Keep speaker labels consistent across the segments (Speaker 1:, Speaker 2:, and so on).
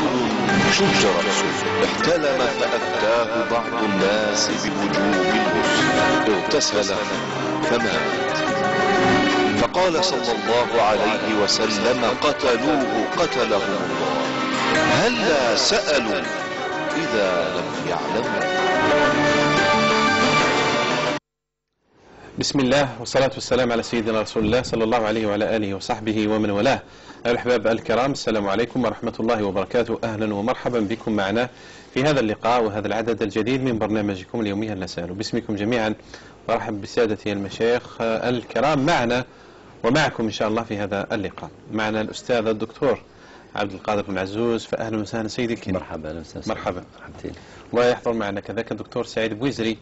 Speaker 1: رجل شجر رأسه احتلم فأفتاه بعض الناس بوجوب الغسل. اغتسل فمات. فقال صلى الله عليه وسلم قتلوه قتلهم الله. هلا سألوا إذا لم يعلموا
Speaker 2: بسم الله والصلاة والسلام على سيدنا رسول الله صلى الله عليه وعلى آله وصحبه ومن والاه. الأحباب الكرام السلام عليكم ورحمة الله وبركاته. أهلا ومرحبا بكم معنا في هذا اللقاء وهذا العدد الجديد من برنامجكم اليومي هل نسأل. باسمكم جميعا ورحب بسادتي المشايخ الكرام معنا ومعكم إن شاء الله في هذا اللقاء. معنا الأستاذ الدكتور عبد القادر بن عزوز. فأهلا وسهلا سيدي الكريم.
Speaker 3: مرحبا أستاذ
Speaker 2: مرحبا.
Speaker 3: مرحبتين.
Speaker 2: ويحضر معنا. كذلك الدكتور سعيد بويزري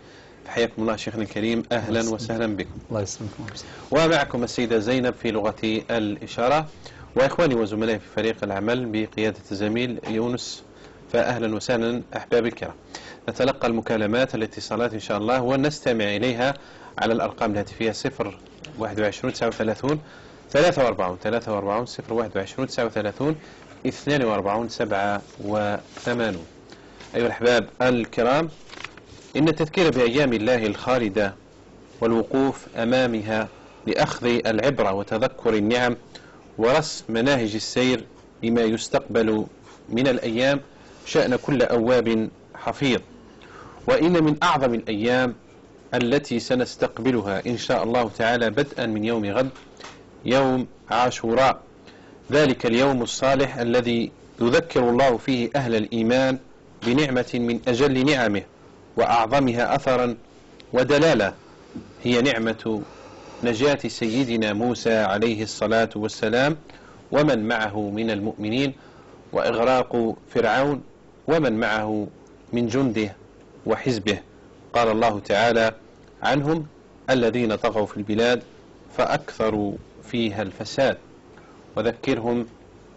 Speaker 2: حياكم الله شيخنا الكريم. أهلا وسهلا بكم.
Speaker 3: الله يسلمكم.
Speaker 2: ومعكم السيدة زينب في لغة الإشارة. وإخواني وزملائي في فريق العمل بقيادة الزميل يونس. فأهلا وسهلا أحبابي الكرام. نتلقى المكالمات الاتصالات إن شاء الله ونستمع إليها على الأرقام الهاتفية 0 21 39 43 43 0 21 39 42 87 أيها الأحباب الكرام إن التذكير بأيام الله الخالدة والوقوف أمامها لأخذ العبرة وتذكر النعم ورسم مناهج السير بما يستقبل من الأيام شأن كل أواب حفيظ. وإن من أعظم الأيام التي سنستقبلها إن شاء الله تعالى بدءا من يوم غد يوم عاشوراء. ذلك اليوم الصالح الذي يذكر الله فيه أهل الإيمان بنعمة من أجل نعمه. وأعظمها أثرا ودلالة هي نعمة نجاة سيدنا موسى عليه الصلاة والسلام ومن معه من المؤمنين وإغراق فرعون ومن معه من جنده وحزبه. قال الله تعالى عنهم الذين طغوا في البلاد فأكثروا فيها الفساد. وذكرهم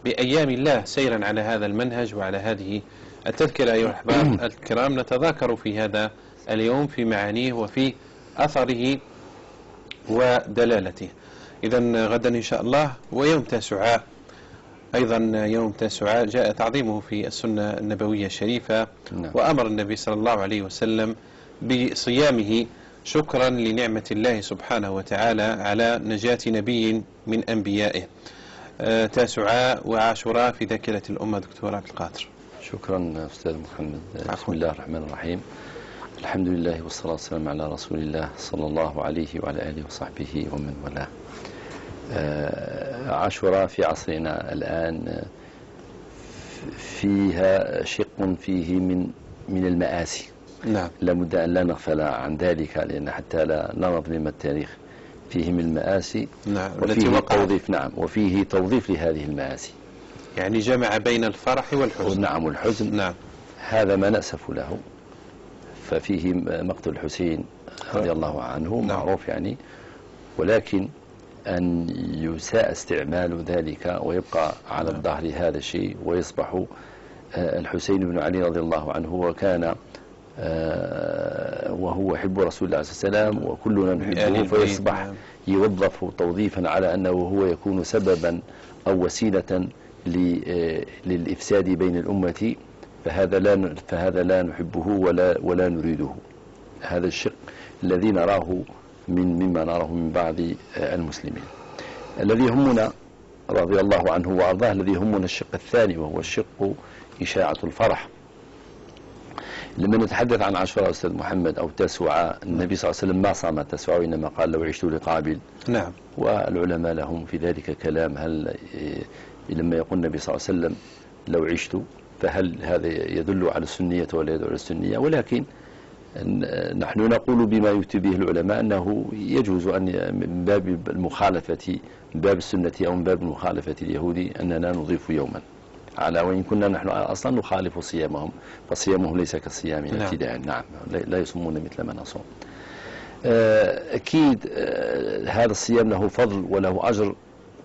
Speaker 2: بأيام الله سيرا على هذا المنهج وعلى هذه التذكرة أيها الأحباب الكرام نتذاكر في هذا اليوم في معانيه وفي أثره ودلالته. إذا غدا إن شاء الله ويوم تاسعاء أيضا يوم تاسعاء جاء تعظيمه في السنة النبوية الشريفة
Speaker 3: نعم.
Speaker 2: وأمر النبي صلى الله عليه وسلم بصيامه شكرا لنعمة الله سبحانه وتعالى على نجاة نبي من أنبيائه. آه، تاسعاء وعاشوراء في ذاكرة الأمة دكتور عبد القادر.
Speaker 3: شكرا أستاذ محمد. بسم. الله الرحمن الرحيم. الحمد لله والصلاة والسلام على رسول الله صلى الله عليه وعلى آله وصحبه ومن والاه. آه، عاشوراء في عصرنا الآن آه، فيها شق فيه من من المآسي.
Speaker 2: نعم.
Speaker 3: لابد أن لا نغفل عن ذلك لأن حتى لا لا نظلم التاريخ فيه من المآسي.
Speaker 2: نعم
Speaker 3: وفيه توظيف نعم وفيه توظيف لهذه المآسي.
Speaker 2: يعني جمع بين الفرح والحزن.
Speaker 3: نعم والحزن
Speaker 2: نعم.
Speaker 3: هذا ما نأسف له. ففيه مقتل الحسين رضي الله عنه
Speaker 2: نعم.
Speaker 3: معروف يعني. ولكن أن يساء استعمال ذلك ويبقى على الظهر هذا الشيء ويصبح آه، الحسين بن علي رضي الله عنه وكان آه، وهو يحب رسول الله صلى الله عليه وسلم وكلنا نحبه
Speaker 2: البيت،
Speaker 3: فيصبح
Speaker 2: نعم.
Speaker 3: يوظف توظيفا على أنه هو يكون سببا أو وسيلة للإفساد بين الأمة فهذا لا فهذا لا نحبه ولا ولا نريده. هذا الشق الذي نراه من مما نراه من بعض آه، المسلمين. الذي يهمنا رضي الله عنه وأرضاه الذي يهمنا الشق الثاني وهو الشق إشاعة الفرح. لما نتحدث عن عاشوراء أستاذ محمد أو تسوعة النبي صلى الله عليه وسلم ما صام تسوعة وإنما قال لو عشت لقابل.
Speaker 2: نعم.
Speaker 3: والعلماء لهم في ذلك كلام هل إيه، لما يقول النبي صلى الله عليه وسلم لو عشت فهل هذا يدل على السنية ولا يدل على السنية؟ ولكن نحن نقول بما يفتي به العلماء أنه يجوز أن من باب المخالفة من باب السنة أو من باب مخالفة اليهود أننا نضيف يوما. على وإن كنا نحن أصلا نخالف صيامهم فصيامهم ليس كصيامنا
Speaker 2: نعم.
Speaker 3: ابتداء. نعم. لا- لا يصومون مثل ما نصوم. آه، أكيد آه، هذا الصيام له فضل وله أجر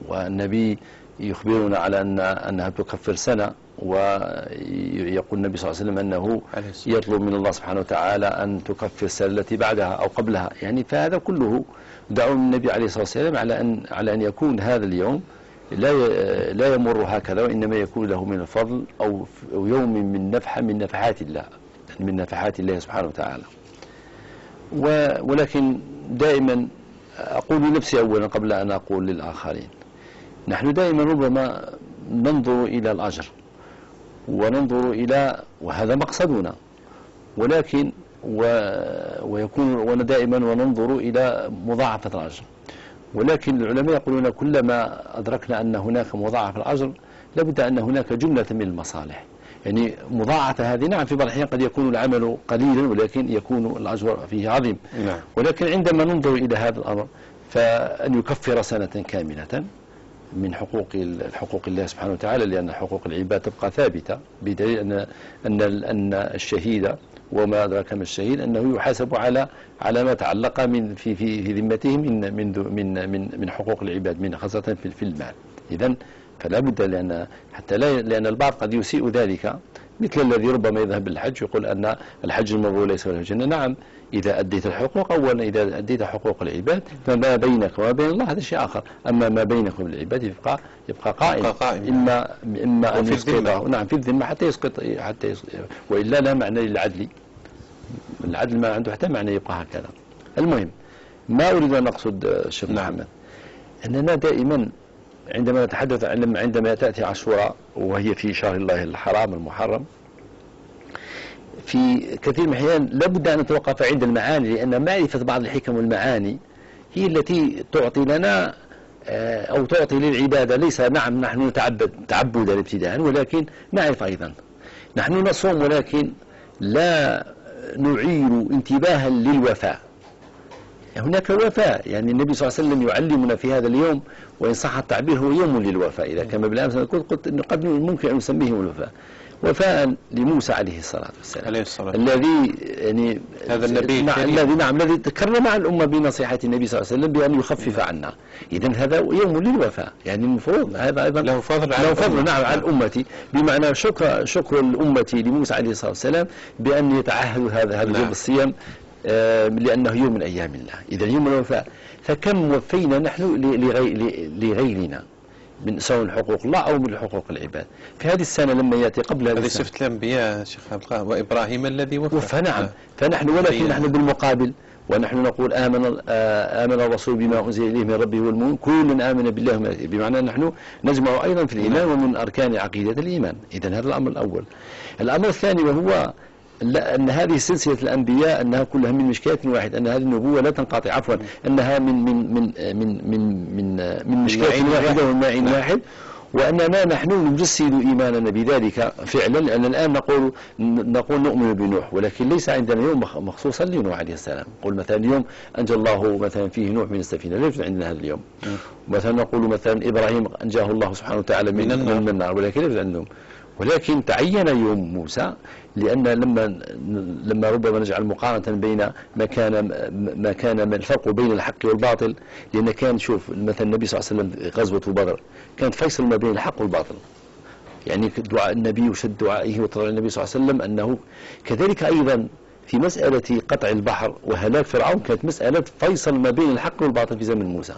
Speaker 3: والنبي يخبرنا على أن أنها تكفر سنة ويقول النبي صلى الله عليه وسلم أنه يطلب من الله سبحانه وتعالى أن تكفر السنة التي بعدها أو قبلها. يعني فهذا كله دعوة من النبي عليه الصلاة والسلام على أن على أن يكون هذا اليوم لا لا يمر هكذا وإنما يكون له من الفضل أو يوم من نفحة من نفحات الله من نفحات الله سبحانه وتعالى. ولكن دائما أقول لنفسي أولا قبل أن أقول للآخرين نحن دائما ربما ننظر إلى الأجر وننظر إلى وهذا مقصدنا. ولكن و ويكون ودائما وننظر إلى مضاعفة الأجر. ولكن العلماء يقولون كلما أدركنا أن هناك مضاعف الأجر لابد أن هناك جملة من المصالح. يعني مضاعفة هذه نعم في بعض الأحيان قد يكون العمل قليلا ولكن يكون الأجر فيه عظيم.
Speaker 2: نعم.
Speaker 3: ولكن عندما ننظر إلى هذا الأمر فأن يكفر سنة كاملة. من حقوق حقوق الله سبحانه وتعالى لأن حقوق العباد تبقى ثابتة بدليل أن أن أن الشهيد وما أدراك ما الشهيد أنه يحاسب على على ما تعلق من في في في ذمته من من من من من حقوق العباد من خاصة في في المال. إذا فلا بد لأن حتى لا لأن البعض قد يسيء ذلك مثل الذي ربما يذهب للحج يقول أن الحج المبرور ليس له جنة نعم إذا أديت الحقوق أولا إذا أديت حقوق العباد فما بينك وما بين الله هذا شيء آخر أما ما بينك وبين العباد يبقى يبقى قائم
Speaker 2: يبقى قائم.
Speaker 3: إما إما أن. يسقطه نعم في الذمة حتى يسقط حتى يسقط وإلا لا معنى للعدل العدل ما عنده حتى معنى يبقى هكذا المهم ما أريد أن أقصد الشيخ
Speaker 2: نعم.
Speaker 3: محمد أننا دائما عندما نتحدث عن عندما تأتي عاشوراء وهي في شهر الله الحرام المحرم في كثير من الأحيان لابد أن نتوقف عند المعاني لأن معرفة بعض الحكم والمعاني هي التي تعطي لنا آه، أو تعطي للعبادة. ليس نعم نحن نتعبد تعبدا ابتداء ولكن نعرف أيضا. نحن نصوم ولكن لا نعير انتباها للوفاء. هناك وفاء يعني النبي صلى الله عليه وسلم يعلمنا في هذا اليوم وإن صح التعبير هو يوم للوفاء. إذا كان بالأمس قلت قلت قد ممكن أن نسميه الوفاء. وفاء لموسى عليه الصلاة والسلام.
Speaker 2: عليه الصلاة
Speaker 3: الذي يعني
Speaker 2: هذا النبي
Speaker 3: نعم. الذي نعم الذي تكرم مع الأمة بنصيحة النبي صلى الله عليه وسلم بأن يخفف عنا. إذا هذا يوم للوفاء يعني المفروض هذا أيضا
Speaker 2: له فضل على
Speaker 3: له فضل. نعم على الأمة. بمعنى شكر شكر الأمة لموسى عليه الصلاة والسلام بأن يتعهدوا هذا هذا
Speaker 2: نعم.
Speaker 3: اليوم الصيام آه، لأنه يوم من أيام الله. إذا يوم الوفاء. فكم وفينا نحن لغيرنا؟ من سواء من حقوق الله أو من حقوق العباد. في هذه السنة لما يأتي قبل هذه
Speaker 2: صفة الأنبياء شيخ عبد القادر وإبراهيم الذي وفى.
Speaker 3: وفى نعم.
Speaker 2: نعم.
Speaker 3: فنحن ولكن نحن بالمقابل. ونحن نقول آمن آه، آمن الرسول بما أنزل إليه من ربه والمؤمن كل آمن بالله بمعنى نحن نجمع أيضا في الإيمان ومن أركان عقيدة الإيمان. إذا هذا الأمر الأول. الأمر الثاني وهو لا- أن هذه سلسلة الأنبياء أنها كلها من مشكاة واحد أن هذه النبوة لا تنقطع عفوا أنها من من من من من من, من مشكاة
Speaker 2: معين
Speaker 3: واحدة
Speaker 2: واحد.
Speaker 3: ومن ماء
Speaker 2: نعم.
Speaker 3: واحد وأننا نحن نجسد إيماننا بذلك فعلا لأن الآن نقول نقول نؤمن بنوح ولكن ليس عندنا يوم مخ- مخصوصا لنوح عليه السلام نقول مثلا اليوم أنجى الله مثلا فيه نوح من السفينة لا يوجد عندنا هذا اليوم مثلا نقول مثلا إبراهيم أنجاه الله سبحانه وتعالى من,
Speaker 2: من النار.
Speaker 3: من النار ولكن لا يوجد عندهم ولكن تعين يوم موسى لأن لما لما ربما نجعل مقارنة بين ما كان ما كان من الفرق بين الحق والباطل لأن كان شوف مثلا النبي صلى الله عليه وسلم غزوة بدر كانت فيصل ما بين الحق والباطل. يعني دعاء النبي وشد دعائه وطلع النبي صلى الله عليه وسلم أنه كذلك أيضا في مسألة قطع البحر وهلاك فرعون كانت مسألة فيصل ما بين الحق والباطل في زمن موسى.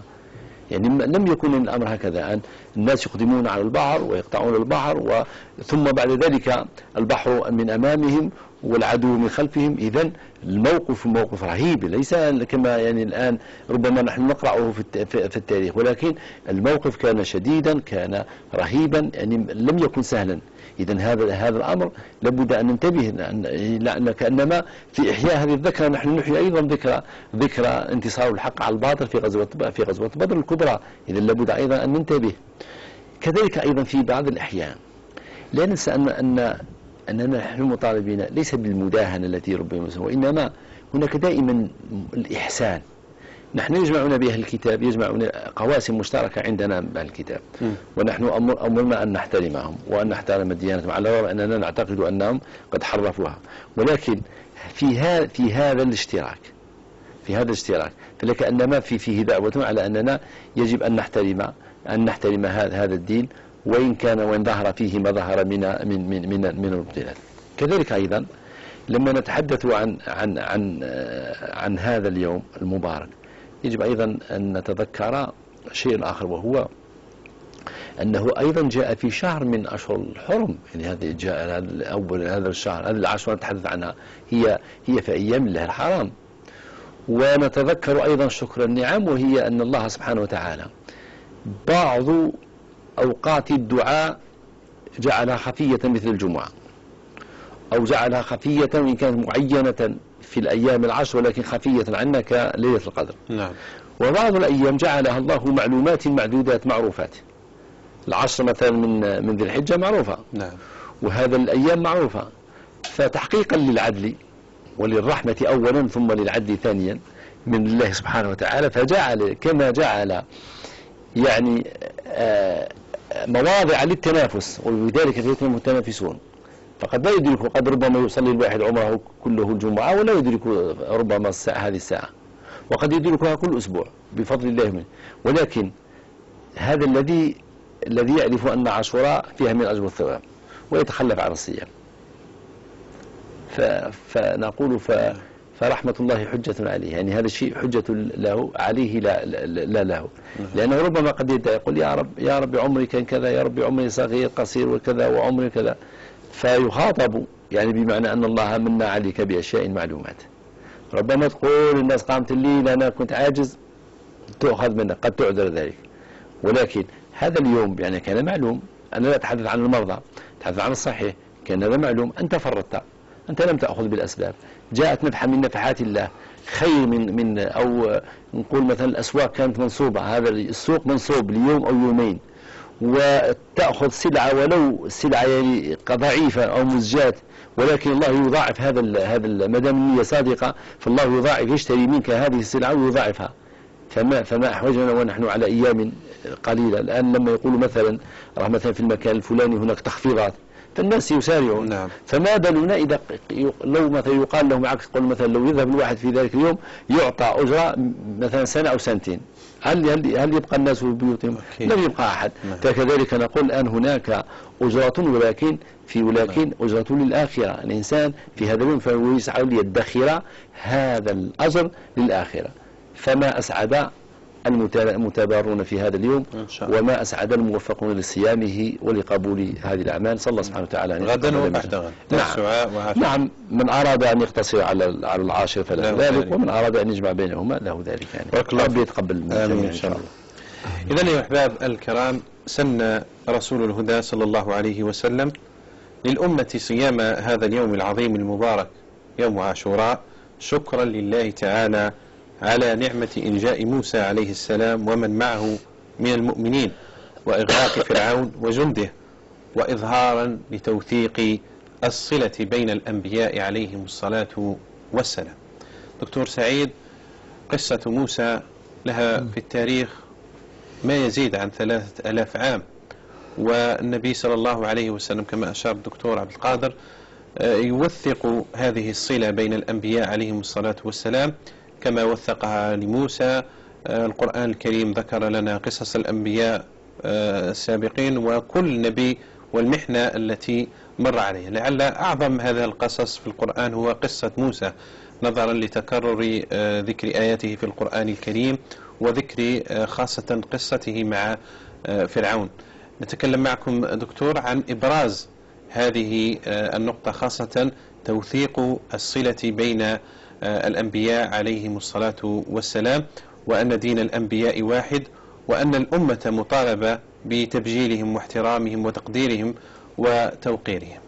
Speaker 3: يعني لم يكن الأمر هكذا أن الناس يقدمون على البحر ويقطعون البحر. ثم بعد ذلك البحر من أمامهم والعدو من خلفهم. إذا الموقف موقف رهيب ليس كما يعني الآن ربما نحن نقرأه في في- التاريخ ولكن الموقف كان شديدا كان رهيبا يعني لم يكن سهلا. إذا هذا هذا الأمر لابد أن ننتبه لأن كأنما في إحياء هذه الذكرى نحن نحيي أيضا ذكرى ذكرى انتصار الحق على الباطل في غزوة في غزوة بدر الكبرى. إذا لابد أيضا أن ننتبه. كذلك أيضا في بعض الأحيان. لا ننسى أن أن أننا نحن مطالبين ليس بالمداهنة التي ربما وإنما هناك دائما الإحسان. نحن يجمعنا بأهل الكتاب يجمعنا قواسم مشتركة عندنا بأهل الكتاب.
Speaker 2: مم.
Speaker 3: ونحن أمر أمرنا أن نحترمهم وأن نحترم ديانتهم على الرغم أننا نعتقد أنهم قد حرفوها. ولكن في هذا في هذا الاشتراك في هذا الاشتراك فلك أنما في فيه دعوة على أننا يجب أن نحترم أن نحترم هذا الدين وإن كان وإن ظهر فيه ما ظهر من من من من, من المبطلات كذلك أيضا لما نتحدث عن عن عن آه، عن هذا اليوم المبارك يجب أيضا أن نتذكر شيء آخر وهو أنه أيضا جاء في شهر من أشهر الحرم. يعني هذه جاء أول هذا الشهر هذه العشرة نتحدث عنها هي هي في أيام الله الحرام. ونتذكر أيضا شكر النعم وهي أن الله سبحانه وتعالى بعض أوقات الدعاء جعلها خفية مثل الجمعة. أو جعلها خفية وإن كانت معينة في الأيام العشر ولكن خفية عنا كليلة القدر.
Speaker 2: نعم.
Speaker 3: وبعض الأيام جعلها الله معلومات معدودات معروفات. العشر مثلا من من ذي الحجة معروفة.
Speaker 2: نعم.
Speaker 3: وهذا الأيام معروفة. فتحقيقا للعدل وللرحمة أولا ثم للعدل ثانيا من الله سبحانه وتعالى. فجعل كما جعل يعني آه، مواضع للتنافس وبذلك فيتم المتنافسون فقد لا يدرك قد ربما يصلي الواحد عمره كله الجمعة ولا يدرك ربما الساعة هذه الساعة. وقد يدركها كل أسبوع بفضل الله منه. ولكن هذا الذي الذي يعرف أن عاشوراء فيها من أجر الثواب ويتخلف عن الصيام. فنقول ف... فرحمة الله حجة عليه. يعني هذا الشيء حجة له عليه لا, لا, لا له. لأنه ربما قد يدعي يقول يا رب يا رب عمري كان كذا يا رب عمري صغير قصير وكذا وعمري كذا. فيخاطب يعني بمعنى أن الله من عليك بأشياء معلومات. ربما تقول الناس قامت الليل أنا كنت عاجز. تؤخذ منك قد تعذر ذلك. ولكن هذا اليوم يعني كان معلوم. أنا لا أتحدث عن المرضى أتحدث عن الصحيح. كان هذا معلوم. أنت فرطت أنت لم تأخذ بالأسباب. جاءت نفحة من نفحات الله خير من من أو نقول مثلا الأسواق كانت منصوبة هذا السوق منصوب ليوم أو يومين وتأخذ سلعة ولو سلعة يعني ضعيفة أو مزجات ولكن الله يضاعف هذا هذا ما دام النية صادقة فالله يضاعف يشتري منك هذه السلعة ويضاعفها. فما فما أحوجنا ونحن على أيام قليلة. الآن لما يقولوا مثلا راه مثلا في المكان الفلاني هناك تخفيضات فالناس يسارعون.
Speaker 2: نعم.
Speaker 3: فما بالنا إذا لو مثلا يقال لهم عكس قول مثلا لو يذهب الواحد في ذلك اليوم يعطى أجرة مثلا سنة أو سنتين. هل هل هل يبقى الناس في بيوتهم؟ لم يبقى أحد.
Speaker 2: نعم.
Speaker 3: فكذلك نقول الآن هناك أجرة ولكن في ولكن أجرة للآخرة. الإنسان في هذا اليوم فهو يسعى ليدخر هذا الأجر للآخرة. فما أسعد المتبارون في هذا اليوم
Speaker 2: إن شاء الله.
Speaker 3: وما أسعد الموفقون لصيامه ولقبول هذه الأعمال. صلى الله سبحانه وتعالى أن
Speaker 2: غدا وبعد. غد
Speaker 3: نعم. نعم. من أراد أن يقتصر على على العاشر فله
Speaker 2: له
Speaker 3: ذلك
Speaker 2: ذلك.
Speaker 3: ومن أراد أن يجمع بينهما له ذلك يعني.
Speaker 2: بارك الله
Speaker 3: ربي يتقبل من
Speaker 2: آمين
Speaker 3: الجميع
Speaker 2: إن شاء الله. إذا يا أحباب الكرام سن رسول الهدى صلى الله عليه وسلم للأمة صيام هذا اليوم العظيم المبارك يوم عاشوراء. شكرا لله تعالى على نعمة إنجاء موسى عليه السلام ومن معه من المؤمنين وإغراق فرعون وجنده وإظهارا لتوثيق الصلة بين الأنبياء عليهم الصلاة والسلام. دكتور سعيد قصة موسى لها في التاريخ ما يزيد عن ثلاثة ألاف عام. والنبي صلى الله عليه وسلم كما أشار الدكتور عبد القادر آه، يوثق هذه الصلة بين الأنبياء عليهم الصلاة والسلام كما وثقها لموسى آه، القرآن الكريم ذكر لنا قصص الأنبياء آه، السابقين وكل نبي والمحنة التي مر عليه لعل أعظم هذا القصص في القرآن هو قصة موسى نظرا لتكرر آه، ذكر آياته في القرآن الكريم وذكر خاصة قصته مع فرعون. نتكلم معكم دكتور عن إبراز هذه النقطة خاصة توثيق الصلة بين الأنبياء عليهم الصلاة والسلام وأن دين الأنبياء واحد وأن الأمة مطالبة بتبجيلهم واحترامهم وتقديرهم وتوقيرهم.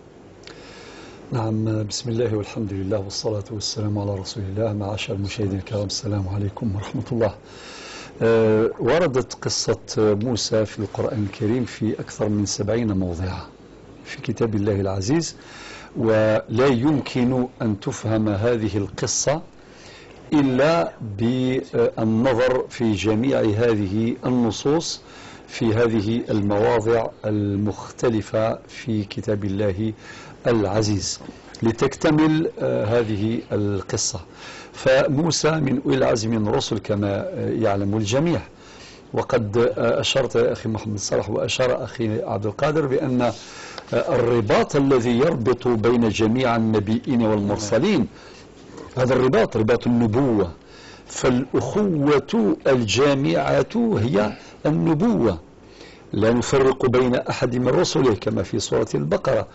Speaker 4: نعم بسم الله والحمد لله والصلاة والسلام على رسول الله معاشر المشاهدين الكرام السلام عليكم ورحمة الله. آه، وردت قصة موسى في القرآن الكريم في أكثر من سبعين موضعا في كتاب الله العزيز. ولا يمكن أن تفهم هذه القصة إلا بالنظر في جميع هذه النصوص في هذه المواضع المختلفة في كتاب الله العزيز لتكتمل آه، هذه القصة. فموسى من أولي العزم الرسل كما آه، يعلم الجميع. وقد آه، أشرت يا أخي محمد صلاح وأشار أخي عبد القادر بأن الرباط الذي يربط بين جميع النبيين والمرسلين. هذا الرباط رباط النبوة. فالأخوة الجامعة هي النبوة. لا نفرق بين أحد من رسله كما في سورة البقرة.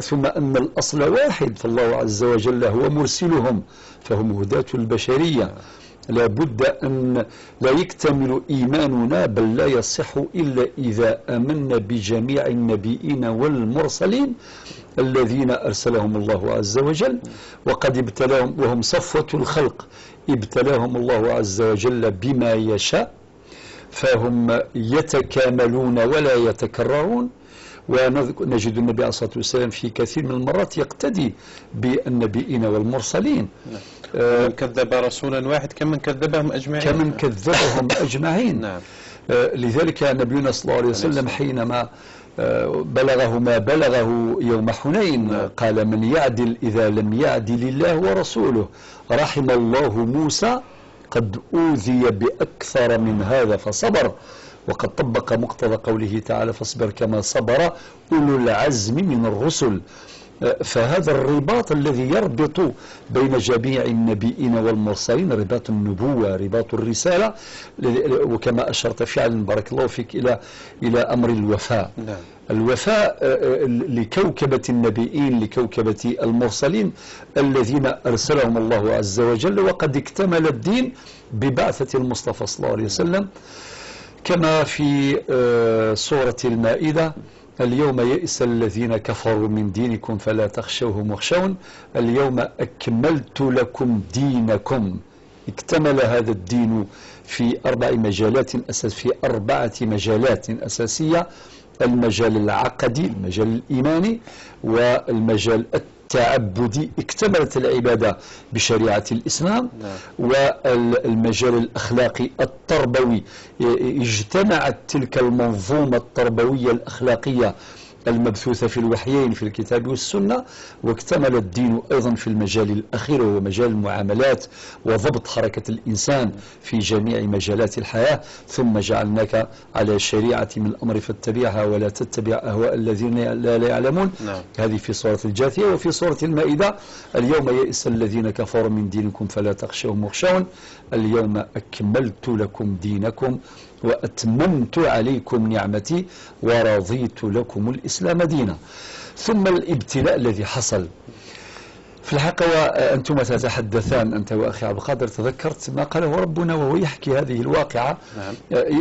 Speaker 4: ثم أن الأصل واحد فالله عز وجل هو مرسلهم فهم هداة البشرية. لا بد أن لا يكتمل إيماننا بل لا يصح إلا إذا آمنا بجميع النبيين والمرسلين الذين أرسلهم الله عز وجل. وقد ابتلاهم وهم صفوة الخلق. ابتلاهم الله عز وجل بما يشاء فهم يتكاملون ولا يتكررون. ونجد النبي عليه الصلاة والسلام في كثير من المرات يقتدي بالنبيين والمرسلين.
Speaker 2: من كذب رسولا واحد كمن كذبهم أجمعين.
Speaker 4: كمن كذبهم أجمعين.
Speaker 2: نعم.
Speaker 4: آه، لذلك نبينا صلى الله عليه وسلم حينما آه، بلغه ما بلغه يوم حنين
Speaker 2: نعم.
Speaker 4: قال من يعدل إذا لم يعدل الله ورسوله رحم الله موسى قد أوذي بأكثر من هذا فصبر. وقد طبق مقتضى قوله تعالى فاصبر كما صبر أولو العزم من الرسل. فهذا الرباط الذي يربط بين جميع النبيين والمرسلين رباط النبوة رباط الرسالة وكما أشرت فعلا بارك الله فيك إلى إلى أمر الوفاء.
Speaker 2: نعم.
Speaker 4: الوفاء آه، آه، لكوكبة النبيين لكوكبة المرسلين الذين أرسلهم الله عز وجل وقد اكتمل الدين ببعثة المصطفى صلى الله عليه وسلم كما في آه، سورة المائدة. اليوم يئس الذين كفروا من دينكم فلا تخشوهم واخشون. اليوم أكملت لكم دينكم. اكتمل هذا الدين في أربع مجالات أساس في أربعة مجالات أساسية. المجال العقدي المجال الإيماني والمجال التعبدي اكتملت العبادة بشريعة الإسلام
Speaker 2: نعم.
Speaker 4: والمجال الأخلاقي التربوي إجتمعت تلك المنظومة التربوية الأخلاقية المبثوثة في الوحيين في الكتاب والسنة واكتمل الدين أيضا في المجال الأخير وهو مجال المعاملات وضبط حركة الإنسان في جميع مجالات الحياة. ثم جعلناك على شريعة من الأمر فاتبعها ولا تتبع أهواء الذين لا, يعلمون.
Speaker 2: نعم.
Speaker 4: هذه في سورة الجاثية وفي سورة المائدة. اليوم يئس الذين كفروا من دينكم فلا تخشوهم واخشون. اليوم أكملت لكم دينكم وأتممت عليكم نعمتي ورضيت لكم الإسلام دينا. ثم الابتلاء الذي حصل. في الحقيقة وأنتم تتحدثان أنت وأخي عبد القادر تذكرت ما قاله ربنا وهو يحكي هذه الواقعة.
Speaker 2: نعم.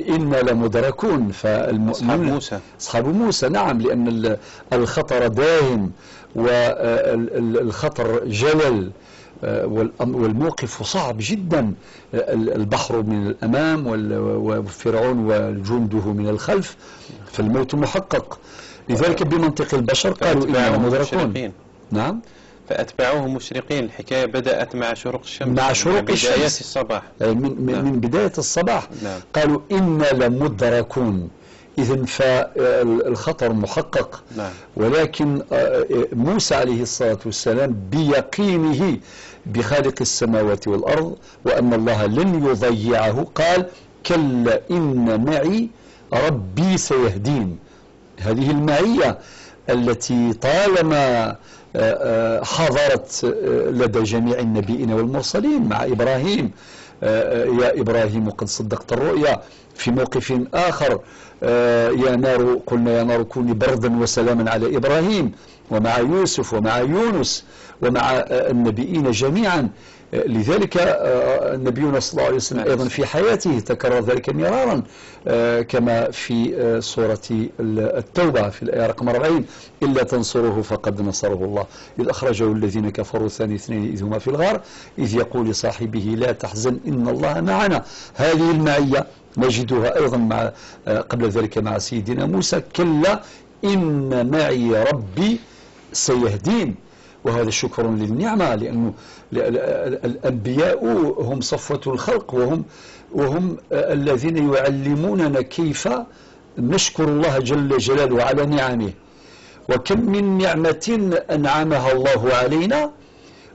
Speaker 4: إنا لمدركون
Speaker 2: أصحاب
Speaker 4: فالمؤمنون
Speaker 2: موسى.
Speaker 4: أصحاب موسى نعم لأن ال- الخطر دائم والخطر جلل. آه، والموقف صعب جدا. آه، ال- البحر من الأمام وفرعون وجنده من الخلف فالموت محقق. لذلك بمنطق البشر قالوا لمدركون
Speaker 2: مشرقين.
Speaker 4: نعم.
Speaker 2: فأتبعوهم مشرقين. الحكاية بدأت مع شروق الشمس
Speaker 4: مع شروق
Speaker 2: بدايات
Speaker 4: الشمس.
Speaker 2: الصباح.
Speaker 4: آه، من,
Speaker 2: نعم.
Speaker 4: من بداية الصباح
Speaker 2: نعم.
Speaker 4: قالوا إنا لمدركون. إذا فالخطر محقق.
Speaker 2: نعم.
Speaker 4: ولكن آه، موسى عليه الصلاة والسلام بيقينه بخالق السماوات والأرض وأن الله لن يضيعه. قال كلا إن معي ربي سيهدين. هذه المعية التي طالما آه، آه، حضرت آه، لدى جميع النبيين والمرسلين مع إبراهيم يا إبراهيم قد صدقت الرؤيا. في موقف آخر آه، يا نار قلنا يا نار كوني بردا وسلاما على إبراهيم ومع يوسف ومع يونس ومع آه، النبيين جميعا. آه، لذلك آه، نبينا صلى الله عليه وسلم أيضا في حياته تكرر ذلك مرارا آه، كما في آه، سورة التوبة في الآية رقم 40 إلا تنصروه فقد نصره الله. إذ أخرجه الذين كفروا ثاني اثنين إذ هما في الغار إذ يقول لصاحبه لا تحزن إن الله معنا. هذه المعية نجدها أيضا مع قبل ذلك مع سيدنا موسى كلا إن معي ربي سيهدين. وهذا شكر للنعمة لأنه الأنبياء هم صفوة الخلق وهم وهم آه، الذين يعلموننا كيف نشكر الله جل جلاله على نعمه. وكم من نعمة أنعمها الله علينا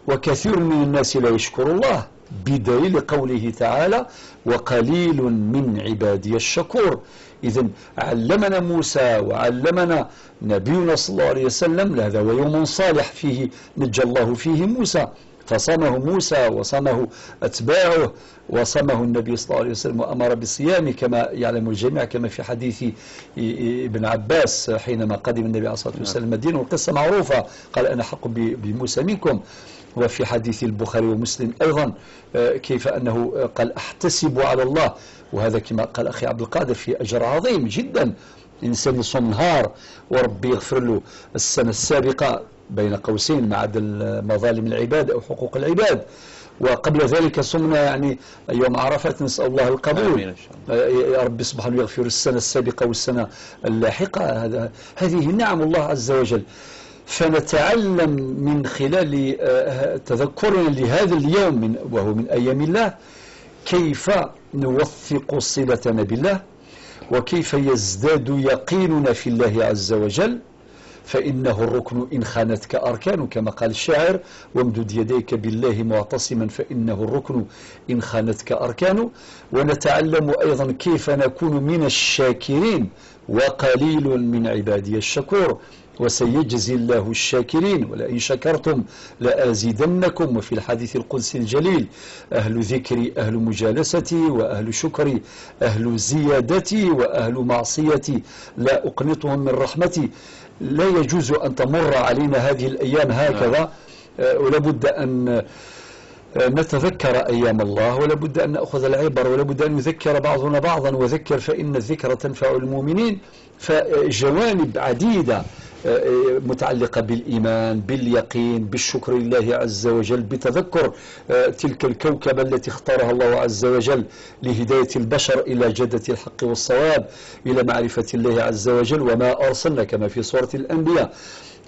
Speaker 4: وكثير من الناس لا يشكر الله بدليل قوله تعالى وقليل من عبادي الشكور إذا علمنا موسى وعلمنا نبينا صلى الله عليه وسلم هذا ويوم صالح فيه نجى الله فيه موسى. فصامه موسى وصامه أتباعه وصامه النبي صلى الله عليه وسلم وأمر بالصيام كما يعلم الجميع كما في حديث ابن عباس حينما قدم النبي عليه الصلاة والسلام المدينة والقصة معروفة قال أنا حق بموسى منكم وفي حديث البخاري ومسلم أيضا آه، كيف أنه قال أحتسب على الله وهذا كما قال أخي عبد القادر في أجر عظيم جدا الإنسان يصوم نهار وربي يغفر له السنة السابقة بين قوسين مع مظالم العباد أو حقوق العباد. وقبل ذلك صمنا يعني يوم عرفات نسأل الله القبول. يا رب سبحانه يغفر السنة السابقة والسنة اللاحقة. هذا هذه نعم الله عز وجل. فنتعلم من خلال آه، تذكرنا لهذا اليوم من وهو من أيام الله كيف نوثق صلتنا بالله وكيف يزداد يقيننا في الله عز وجل. فإنه الركن إن خانتك أركان كما قال الشاعر وامدد يديك بالله معتصما فإنه الركن إن خانتك أركان ونتعلم أيضا كيف نكون من الشاكرين وقليل من عبادي الشكور. وسيجزي الله الشاكرين ولئن شكرتم لآزيدنكم. وفي الحديث القدسي الجليل أهل ذكري أهل مجالستي وأهل شكري أهل زيادتي وأهل معصيتي لا أقنطهم من رحمتي. لا يجوز أن تمر علينا هذه الأيام هكذا آه، ولابد أن آه، نتذكر أيام الله ولا بد أن نأخذ العبر ولا بد أن يذكر بعضنا بعضا وذكر فإن الذكر تنفع المؤمنين. فجوانب عديدة متعلقة بالإيمان باليقين بالشكر لله عز وجل بتذكر آه، تلك الكوكبة التي اختارها الله عز وجل لهداية البشر إلى جدة الحق والصواب إلى معرفة الله عز وجل وما أرسلنا كما في سورة الأنبياء.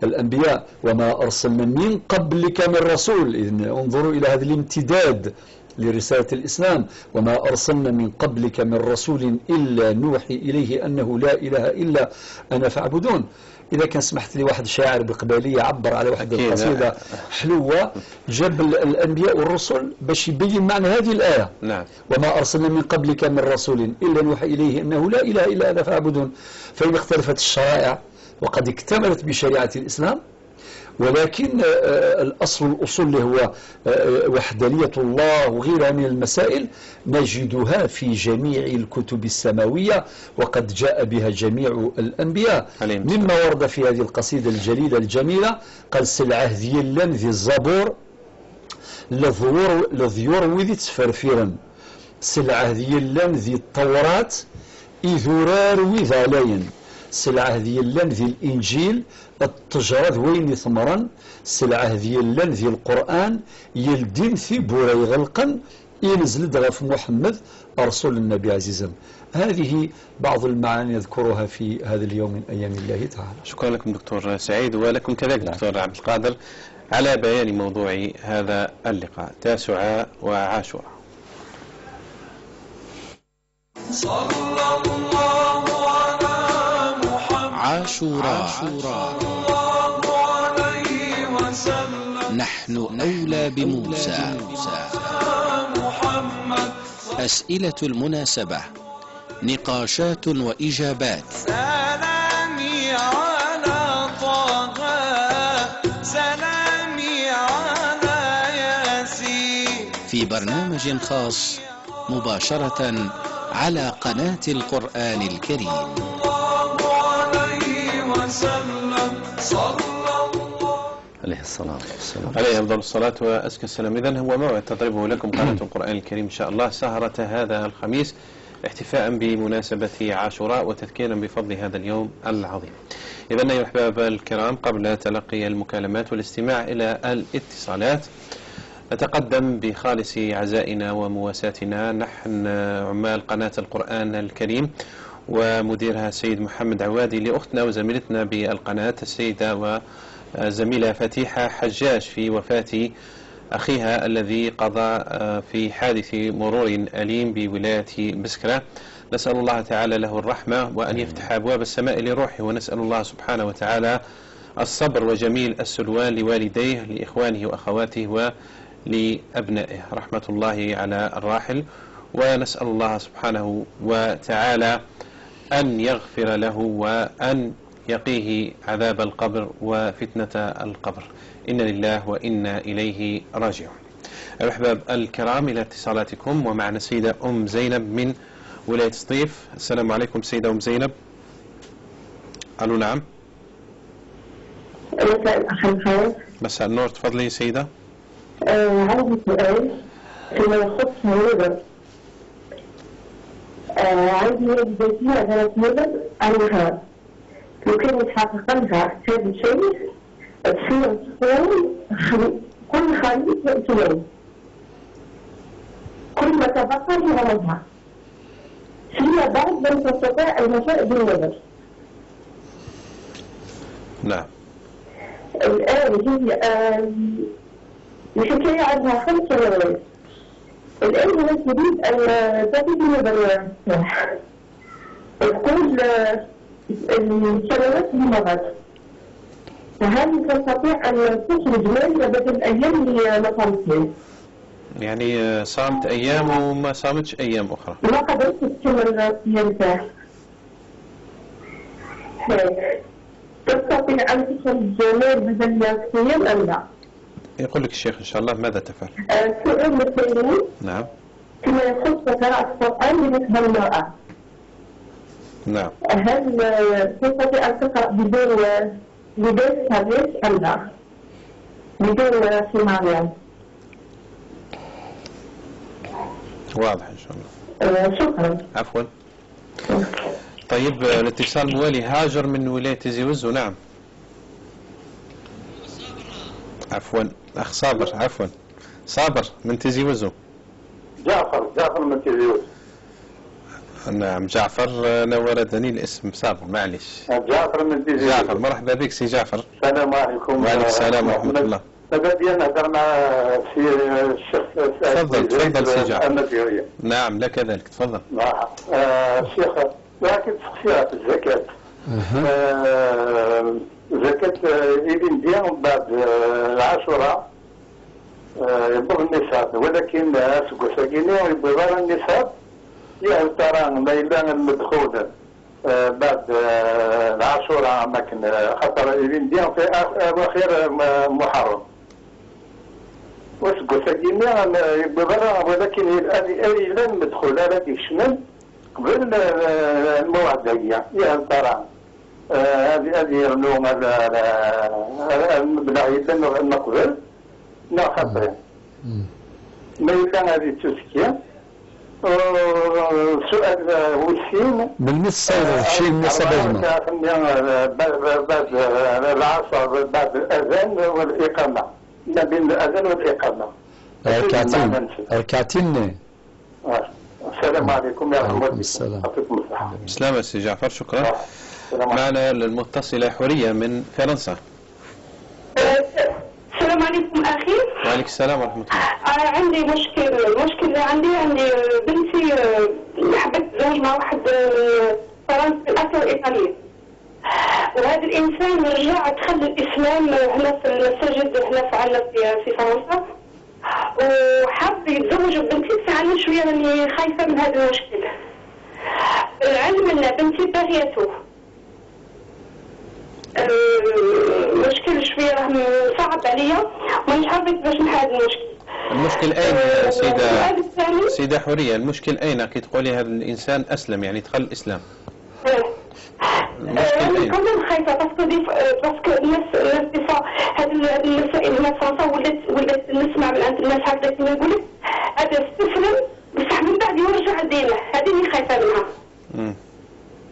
Speaker 4: الأنبياء وما أرسلنا من قبلك من رسول. إذن انظروا إلى هذا الامتداد لرسالة الإسلام. وما أرسلنا من قبلك من رسول إلا نوحي إليه أنه لا إله إلا أنا فاعبدون. إذا كان سمحت لي واحد شاعر بقبالية عبر على واحد القصيدة حلوة جاب الأنبياء والرسل باش يبين معنى هذه الآية.
Speaker 2: نعم.
Speaker 4: وما أرسلنا من قبلك من رسول إلا نوحي إليه أنه لا إله إلا أنا فاعبدون. فإن اختلفت الشرائع وقد اكتملت بشريعة الإسلام ولكن آه، آه، الأصل الأصول اللي هو آه، وحدانية الله وغيرها من المسائل نجدها في جميع الكتب السماوية وقد جاء بها جميع الأنبياء. مما ورد في هذه القصيدة الجليلة الجميلة قال سلعه ذيلا ذي الزبور لذيور وذي تفرفيرا سلعه ذيلا ذي التوراة إذرار وذالين سلعه ذيلا ذي الإنجيل التجرد وين ثمرا سلعة ديال ذي القرآن يلدين في بوري غلقا ينزل غف محمد رسول النبي عزيزا. هذه بعض المعاني نذكرها في هذا اليوم من أيام الله تعالى.
Speaker 2: شكرا لكم دكتور سعيد ولكم كذلك نعم. دكتور عبد القادر على بيان موضوع هذا اللقاء. تاسع وعاشوراء صلى
Speaker 5: الله محمد عاشوراء. نحن أولى بموسى. أسئلة المناسبة. نقاشات وإجابات. سلامي على طه. سلامي على ياسين. في برنامج خاص مباشرة على قناة القرآن الكريم. عليه
Speaker 2: الصلاة والسلام. عليه أفضل الصلاة وأزكى السلام. إذن هو موعد تضربه لكم قناة القرآن الكريم إن شاء الله. سهرة هذا الخميس احتفاء بمناسبة عاشوراء وتذكيرا بفضل هذا اليوم العظيم. إذا أيها الأحباب الكرام قبل تلقي المكالمات والاستماع إلى الاتصالات نتقدم بخالص عزائنا ومواساتنا. نحن عمال قناة القرآن الكريم ومديرها السيد محمد عوادي لأختنا وزميلتنا بالقناة السيدة و زميلة فتيحة حجاج في وفاة أخيها الذي قضى آه، في حادث مرور أليم بولاية بسكرة. نسأل الله تعالى له الرحمة وأن يفتح أبواب السماء لروحه ونسأل الله سبحانه وتعالى الصبر وجميل السلوان لوالديه لإخوانه وأخواته ولأبنائه. رحمة الله على الراحل. ونسأل الله سبحانه وتعالى أن يغفر له وأن يقيه عذاب القبر وفتنة القبر. إن لله وإنا إليه راجعون. الأحباب الكرام إلى اتصالاتكم. ومعنا السيدة أم زينب من ولاية سطيف. السلام عليكم سيدة أم زينب. ألو نعم.
Speaker 6: مساء الخير.
Speaker 2: مساء النور. تفضلي سيدة.
Speaker 6: آه عندي سؤال. فيما يخص النظر آه عندي والدتي ذات نظر أنها لو كان يتحقق لها هذا الشيء تصير تكون كل خليط يأتيان كل ما تبقى لغرضها فيما بعد لم تستطيع المساء بالنظر.
Speaker 2: نعم.
Speaker 6: الآن هي الحكاية عندها خمس سنوات. الآن هي تريد أن تأتي نظر الصح السنوات مضت فهل تستطيع أن تخرج مالية بدل الأيام اللي ما صامتهاش؟
Speaker 2: يعني آه، صامت أيام وما صامتش أيام أخرى
Speaker 6: ما قدرت تكمل الصيام تاعها. تستطيع أن تخرج مال بدل الصيام أم لا؟
Speaker 2: يقول لك الشيخ إن شاء الله ماذا تفعل
Speaker 6: آه، سؤال الثاني
Speaker 2: نعم
Speaker 6: فيما يخص قراءة القرآن بالنسبة للمرأة
Speaker 2: نعم.
Speaker 6: هل تستطيع أن تقرأ بدون بدون تابلت أم لا؟ بدون يعني
Speaker 2: واضح إن شاء الله.
Speaker 6: آه، شكرا.
Speaker 2: عفوا. طيب آه، الاتصال موالي هاجر من ولاية زيوزو. نعم. عفوا. أخ صابر عفوا. صابر من تيزي وزو
Speaker 7: جعفر جعفر من تيزيوس
Speaker 2: نعم جعفر آه، أنا وردني الاسم صابر معلش
Speaker 7: جعفر من تيزيوس
Speaker 2: جعفر مرحبا بك سي جعفر.
Speaker 7: السلام عليكم.
Speaker 2: وعليكم السلام ورحمة الله.
Speaker 7: مبدئيا نهضر مع سي الشيخ
Speaker 2: تفضل، تفضل سي جعفر. نعم لك ذلك. تفضل.
Speaker 7: نعم آه، الشيخ لكن تخصيها الزكاة. آه، زكاة آه، إذن ديالهم بعد آه، العاشوراء آه، يبغى النساب ولكن سوق ساكيني يبغى النساب يعني ترى ما إلا المدخول آه، بعد آه، العاشوراء لكن خاطر إذن ديالهم في آخ- أواخر م- محرم. وسقو ساكيني يبغى ولكن الآن إلا المدخول على ديك شمال قبل آه، الموعد هي. يا ترى آه، هذه هذه النوم المبلغ يتم المقبل لا خطر. ما يمكن هذه التسكية سؤال وسيم
Speaker 4: بالنسبة للشيء النسبة
Speaker 7: بعد بعد العصر بعد الأذان والإقامة. ما بين الأذان والإقامة
Speaker 4: ركعتين ركعتين
Speaker 7: السلام عليكم يا رحمة
Speaker 4: السلام.
Speaker 7: يعطيكم الصحة.
Speaker 2: سلامة سي جعفر شكرا.
Speaker 7: السلام
Speaker 2: معنا المتصلة حورية من فرنسا.
Speaker 8: السلام عليكم أخي.
Speaker 2: وعليكم السلام ورحمة الله.
Speaker 8: أنا عندي مشكل المشكل اللي عندي عندي بنتي آه، حبت تتزوج مع واحد آه، فرنسي الاصل ايطالي وهذا الإنسان رجع دخل الإسلام هنا في المساجد هنا في عندنا في فرنسا. وحاب يتزوج بنتي بس شوية راني خايفة من هذا المشكل. العلم إن بنتي باغيته مشكل شوية راه صعب عليا. ومانيش عارفة كيفاش نحل المشكل.
Speaker 2: المشكل أين يا
Speaker 8: السؤال الثاني؟
Speaker 2: سيدة حورية المشكل أين؟ كي تقولي هذا الإنسان أسلم يعني دخل الإسلام. المشكل
Speaker 8: أنا
Speaker 2: أين
Speaker 8: كمان خايفة parce que دي parce que الناس الناس دي هاد ال- المسائل هنا فرنسا ولات ولات نسمع من عند الناس هكذا كيما يقول لك هذا استسلم بصح من بعد يرجع دينه. هذه اللي خايفة منها.
Speaker 2: مم.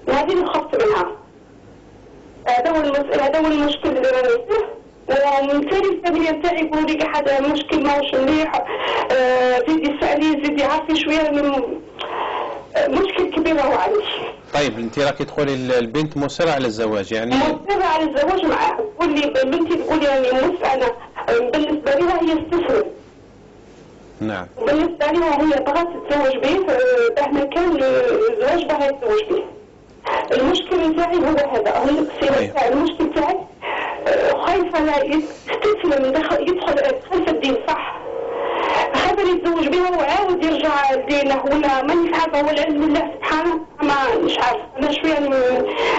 Speaker 8: وهذه اللي خفت منها. هذا هو. هذا هو المشكل اللي راني فيه. ومن ثاني الفاميليا نتاعي يقولوا لي حاجة مشكل ماهوش مليح. آه، زيدي سالي زيدي عارفي شوية من آه، مشكل كبير هو عندي
Speaker 2: طيب أنت راكي تقولي ال- البنت مصرة على الزواج يعني
Speaker 8: مصرة على الزواج معاه تقول لي بنتي تقول يعني مسألة آه، بالنسبة لها هي استسلم
Speaker 2: نعم.
Speaker 8: بالنسبة لها هي بغت تتزوج به آه، مهما كان الزواج بغا يتزوج به المشكل نتاعي هو هذا. هو السيرة
Speaker 2: طيب.
Speaker 8: تاعي المشكل تاعي آه، خايفة لا يستسلم دخل يدخل يدخل في الدين صح؟ خايفة قبل يتزوج بها وعاود يرجع لدينه ولا مانيش عارفه هو العلم بالله سبحانه. ما مش عارفه أنا شوية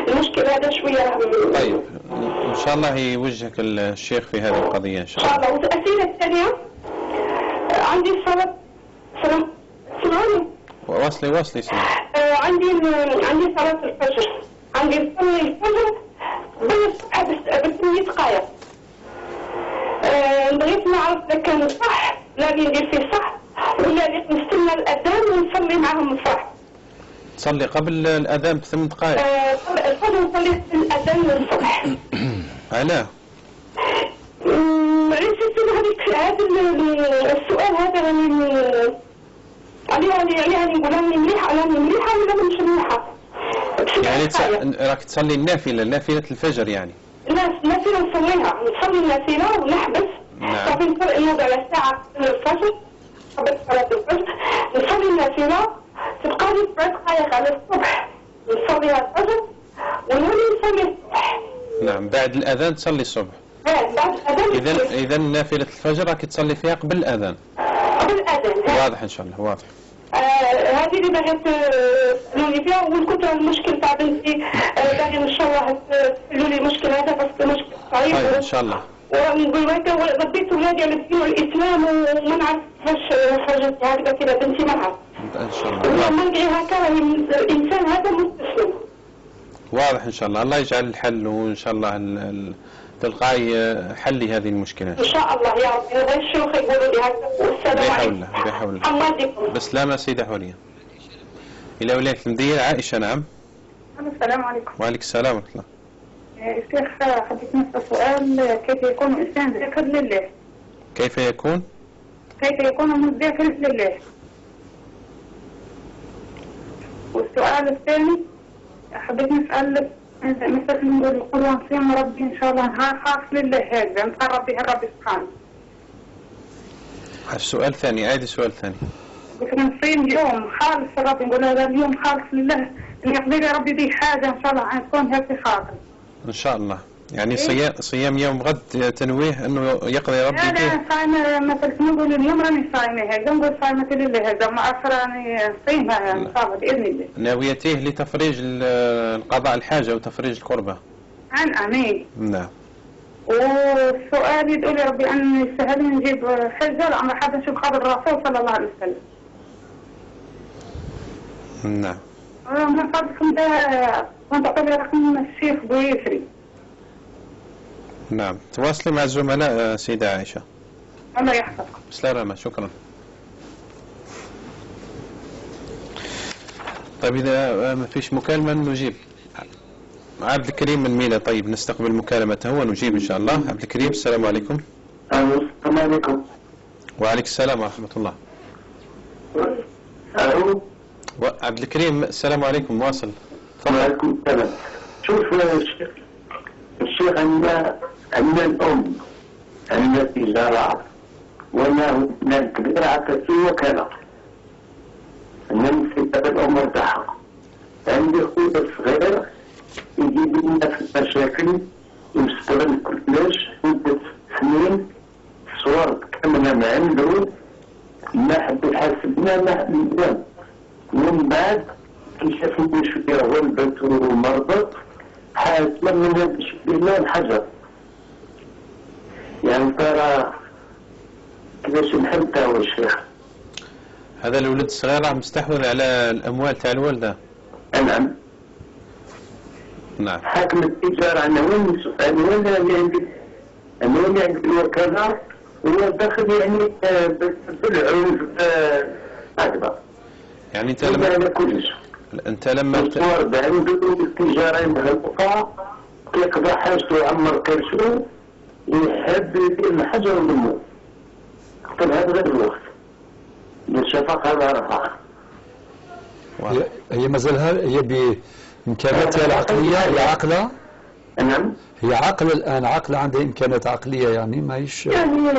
Speaker 8: المشكل هذا شوية
Speaker 2: طيب. إن شاء الله يوجهك الشيخ في هذه القضية إن شاء
Speaker 8: إن
Speaker 2: الله.
Speaker 8: شاء الله والاسئله الثانية عندي صلاه سلام. سلام.
Speaker 2: واصلي وأصلي سلام
Speaker 8: آه، عندي عندي صلاة الفجر. عندي نصلي الفجر. بين الصبح بس بثمانية دقايق آه، بغيت نعرف إذا كان صح لا اللي ندير فيه صح. ولا نستنى الأذان ونصلي معهم صح.
Speaker 2: تصلي قبل الأذان بثمان دقائق.
Speaker 8: آه، الفجر نصلي الأذان من الصبح
Speaker 2: علاه
Speaker 8: هذيك هذا ال- السؤال هذا راني عليه عليه عليه راني نقول مليحة راني مليحة ولا مش مليحة
Speaker 2: يعني. راك تصلي النافله نافله الفجر يعني
Speaker 8: نافلة نصليها نصلي النافلة ونحبس
Speaker 2: نعم.
Speaker 8: صافي نوضع على الساعة من الفجر قبل صلاة الفجر نصلي النافلة تبقى لي سبع دقايق على الصبح نصليها الفجر ونولي نصلي الصبح
Speaker 2: نعم بعد الاذان تصلي الصبح
Speaker 8: ها، بعد الأذان
Speaker 2: اذا. اذا نافله الفجر راك تصلي فيها قبل الاذان
Speaker 8: ها.
Speaker 2: واضح إن شاء الله واضح.
Speaker 8: آه، هذه اللي بغيت آه، تسألوني فيها وكنت المشكل تاع بنتي. آه، باغي ان شاء الله لي المشكل هذا بس مشكل صعيب.
Speaker 2: طيب إن شاء الله.
Speaker 8: ونقول هكا ربيت ولادي على الدين والاسلام وما نعرف كيفاش خرجت هكذا كذا. بنتي ما نعرف.
Speaker 2: إن شاء الله.
Speaker 8: نلقي هكا راهي الإنسان هذا مستسلم.
Speaker 2: واضح إن شاء الله. الله يجعل الحل وإن شاء الله ال... ال... تلقاي حل لهذه المشكلة.
Speaker 8: إن شاء الله يا ربي هذا الشيوخ يقولوا لي هكا والسلام
Speaker 2: بحول
Speaker 8: عليكم.
Speaker 2: الله بحول الله.
Speaker 8: حمادكم
Speaker 2: بسلامة سيدة حورية إلى ولاية المدينة عائشة نعم.
Speaker 9: السلام عليكم.
Speaker 2: وعليك السلام ورحمة الله.
Speaker 9: شيخ حبيت نسأل سؤال كيف يكون الإنسان ذاكر لله؟
Speaker 2: كيف يكون؟
Speaker 9: كيف يكون مذاكر لله؟ والسؤال الثاني حبيت نسأل مثلا نقول القرآن صيام ربي إن شاء الله خاص لله هذا به الرب سبحانه
Speaker 2: السؤال الثاني عادي السؤال الثاني
Speaker 9: قلت لك نصيم يوم خالص لربي نقول هذا اليوم خالص لله إن يقضي لي ربي به حاجة إن شاء الله تكون هيك في خاطري
Speaker 2: إن شاء الله. يعني صيام صيام يوم غد تنويه أنه يقضي ربي
Speaker 9: لا لا صايمة مثلا نقول اليوم راني صايمة هذا نقول صايمة لله هذا ما راني صيمة إن شاء الله بإذن الله.
Speaker 2: ناويته لتفريج ال- القضاء الحاجة وتفريج الكربة.
Speaker 9: عن أمين.
Speaker 2: نعم.
Speaker 9: والسؤال يدعو لي ربي أن يسهل لي نجيب حجة لأن حد نشوف خبر الرسول صلى الله عليه وسلم.
Speaker 2: نعم.
Speaker 9: من فضلكم ده كنت أعطي رقم الشيخ بويسري
Speaker 2: نعم. تواصلي مع الزملاء آه، سيدة عائشة.
Speaker 9: الله يحفظكم
Speaker 2: بسلامة شكرا. طيب إذا آه، ما فيش مكالمة نجيب. عبد الكريم من مينا. طيب نستقبل مكالمته ونجيب إن شاء الله. عبد الكريم السلام عليكم.
Speaker 10: السلام عليكم.
Speaker 2: وعليك السلام ورحمة الله.
Speaker 10: ألو؟
Speaker 2: و- عبد الكريم السلام عليكم. واصل.
Speaker 10: وعليكم السلام. شوف يا الشيخ الشيخ عندنا عندنا الام عندنا تجارة وأنا ناس كبيرة عكا في وكالة نمسك الأمور تاعها عندي خويا الصغير يجيب لنا في المشاكل يستغل كلش مدة سنين صور كاملة ما عنده ما حد يحاسبنا ما حد يلزم ومن بعد كي شافوا شوية غلبت ومرضت حاسبة من هذا الشيء لا الحجر يعني ترى كيفاش نحب هو الشيخ.
Speaker 2: هذا الولد الصغير راه مستحوذ على الأموال تاع الوالدة.
Speaker 10: نعم.
Speaker 2: نعم.
Speaker 10: حاكم التجارة أنا وين أنا وين اللي عندي أنا وين عندي الوكالة هو داخل يعني آه، بالعنف آه، هكذا.
Speaker 2: يعني
Speaker 10: هذا
Speaker 2: لما أنت لما
Speaker 10: الصور عنده التجارة مغلقة كيقضى حاجته يعمر كرشو يحب الحجر منه طب هذا غير الوقت. الشفق هذا رفع.
Speaker 4: هي, مازالها هي بإمكاناتها العقلية هي عاقلة
Speaker 10: نعم.
Speaker 4: هي عاقلة الآن عاقلة عندها إمكانات عقلية يعني ما هيش
Speaker 10: يعني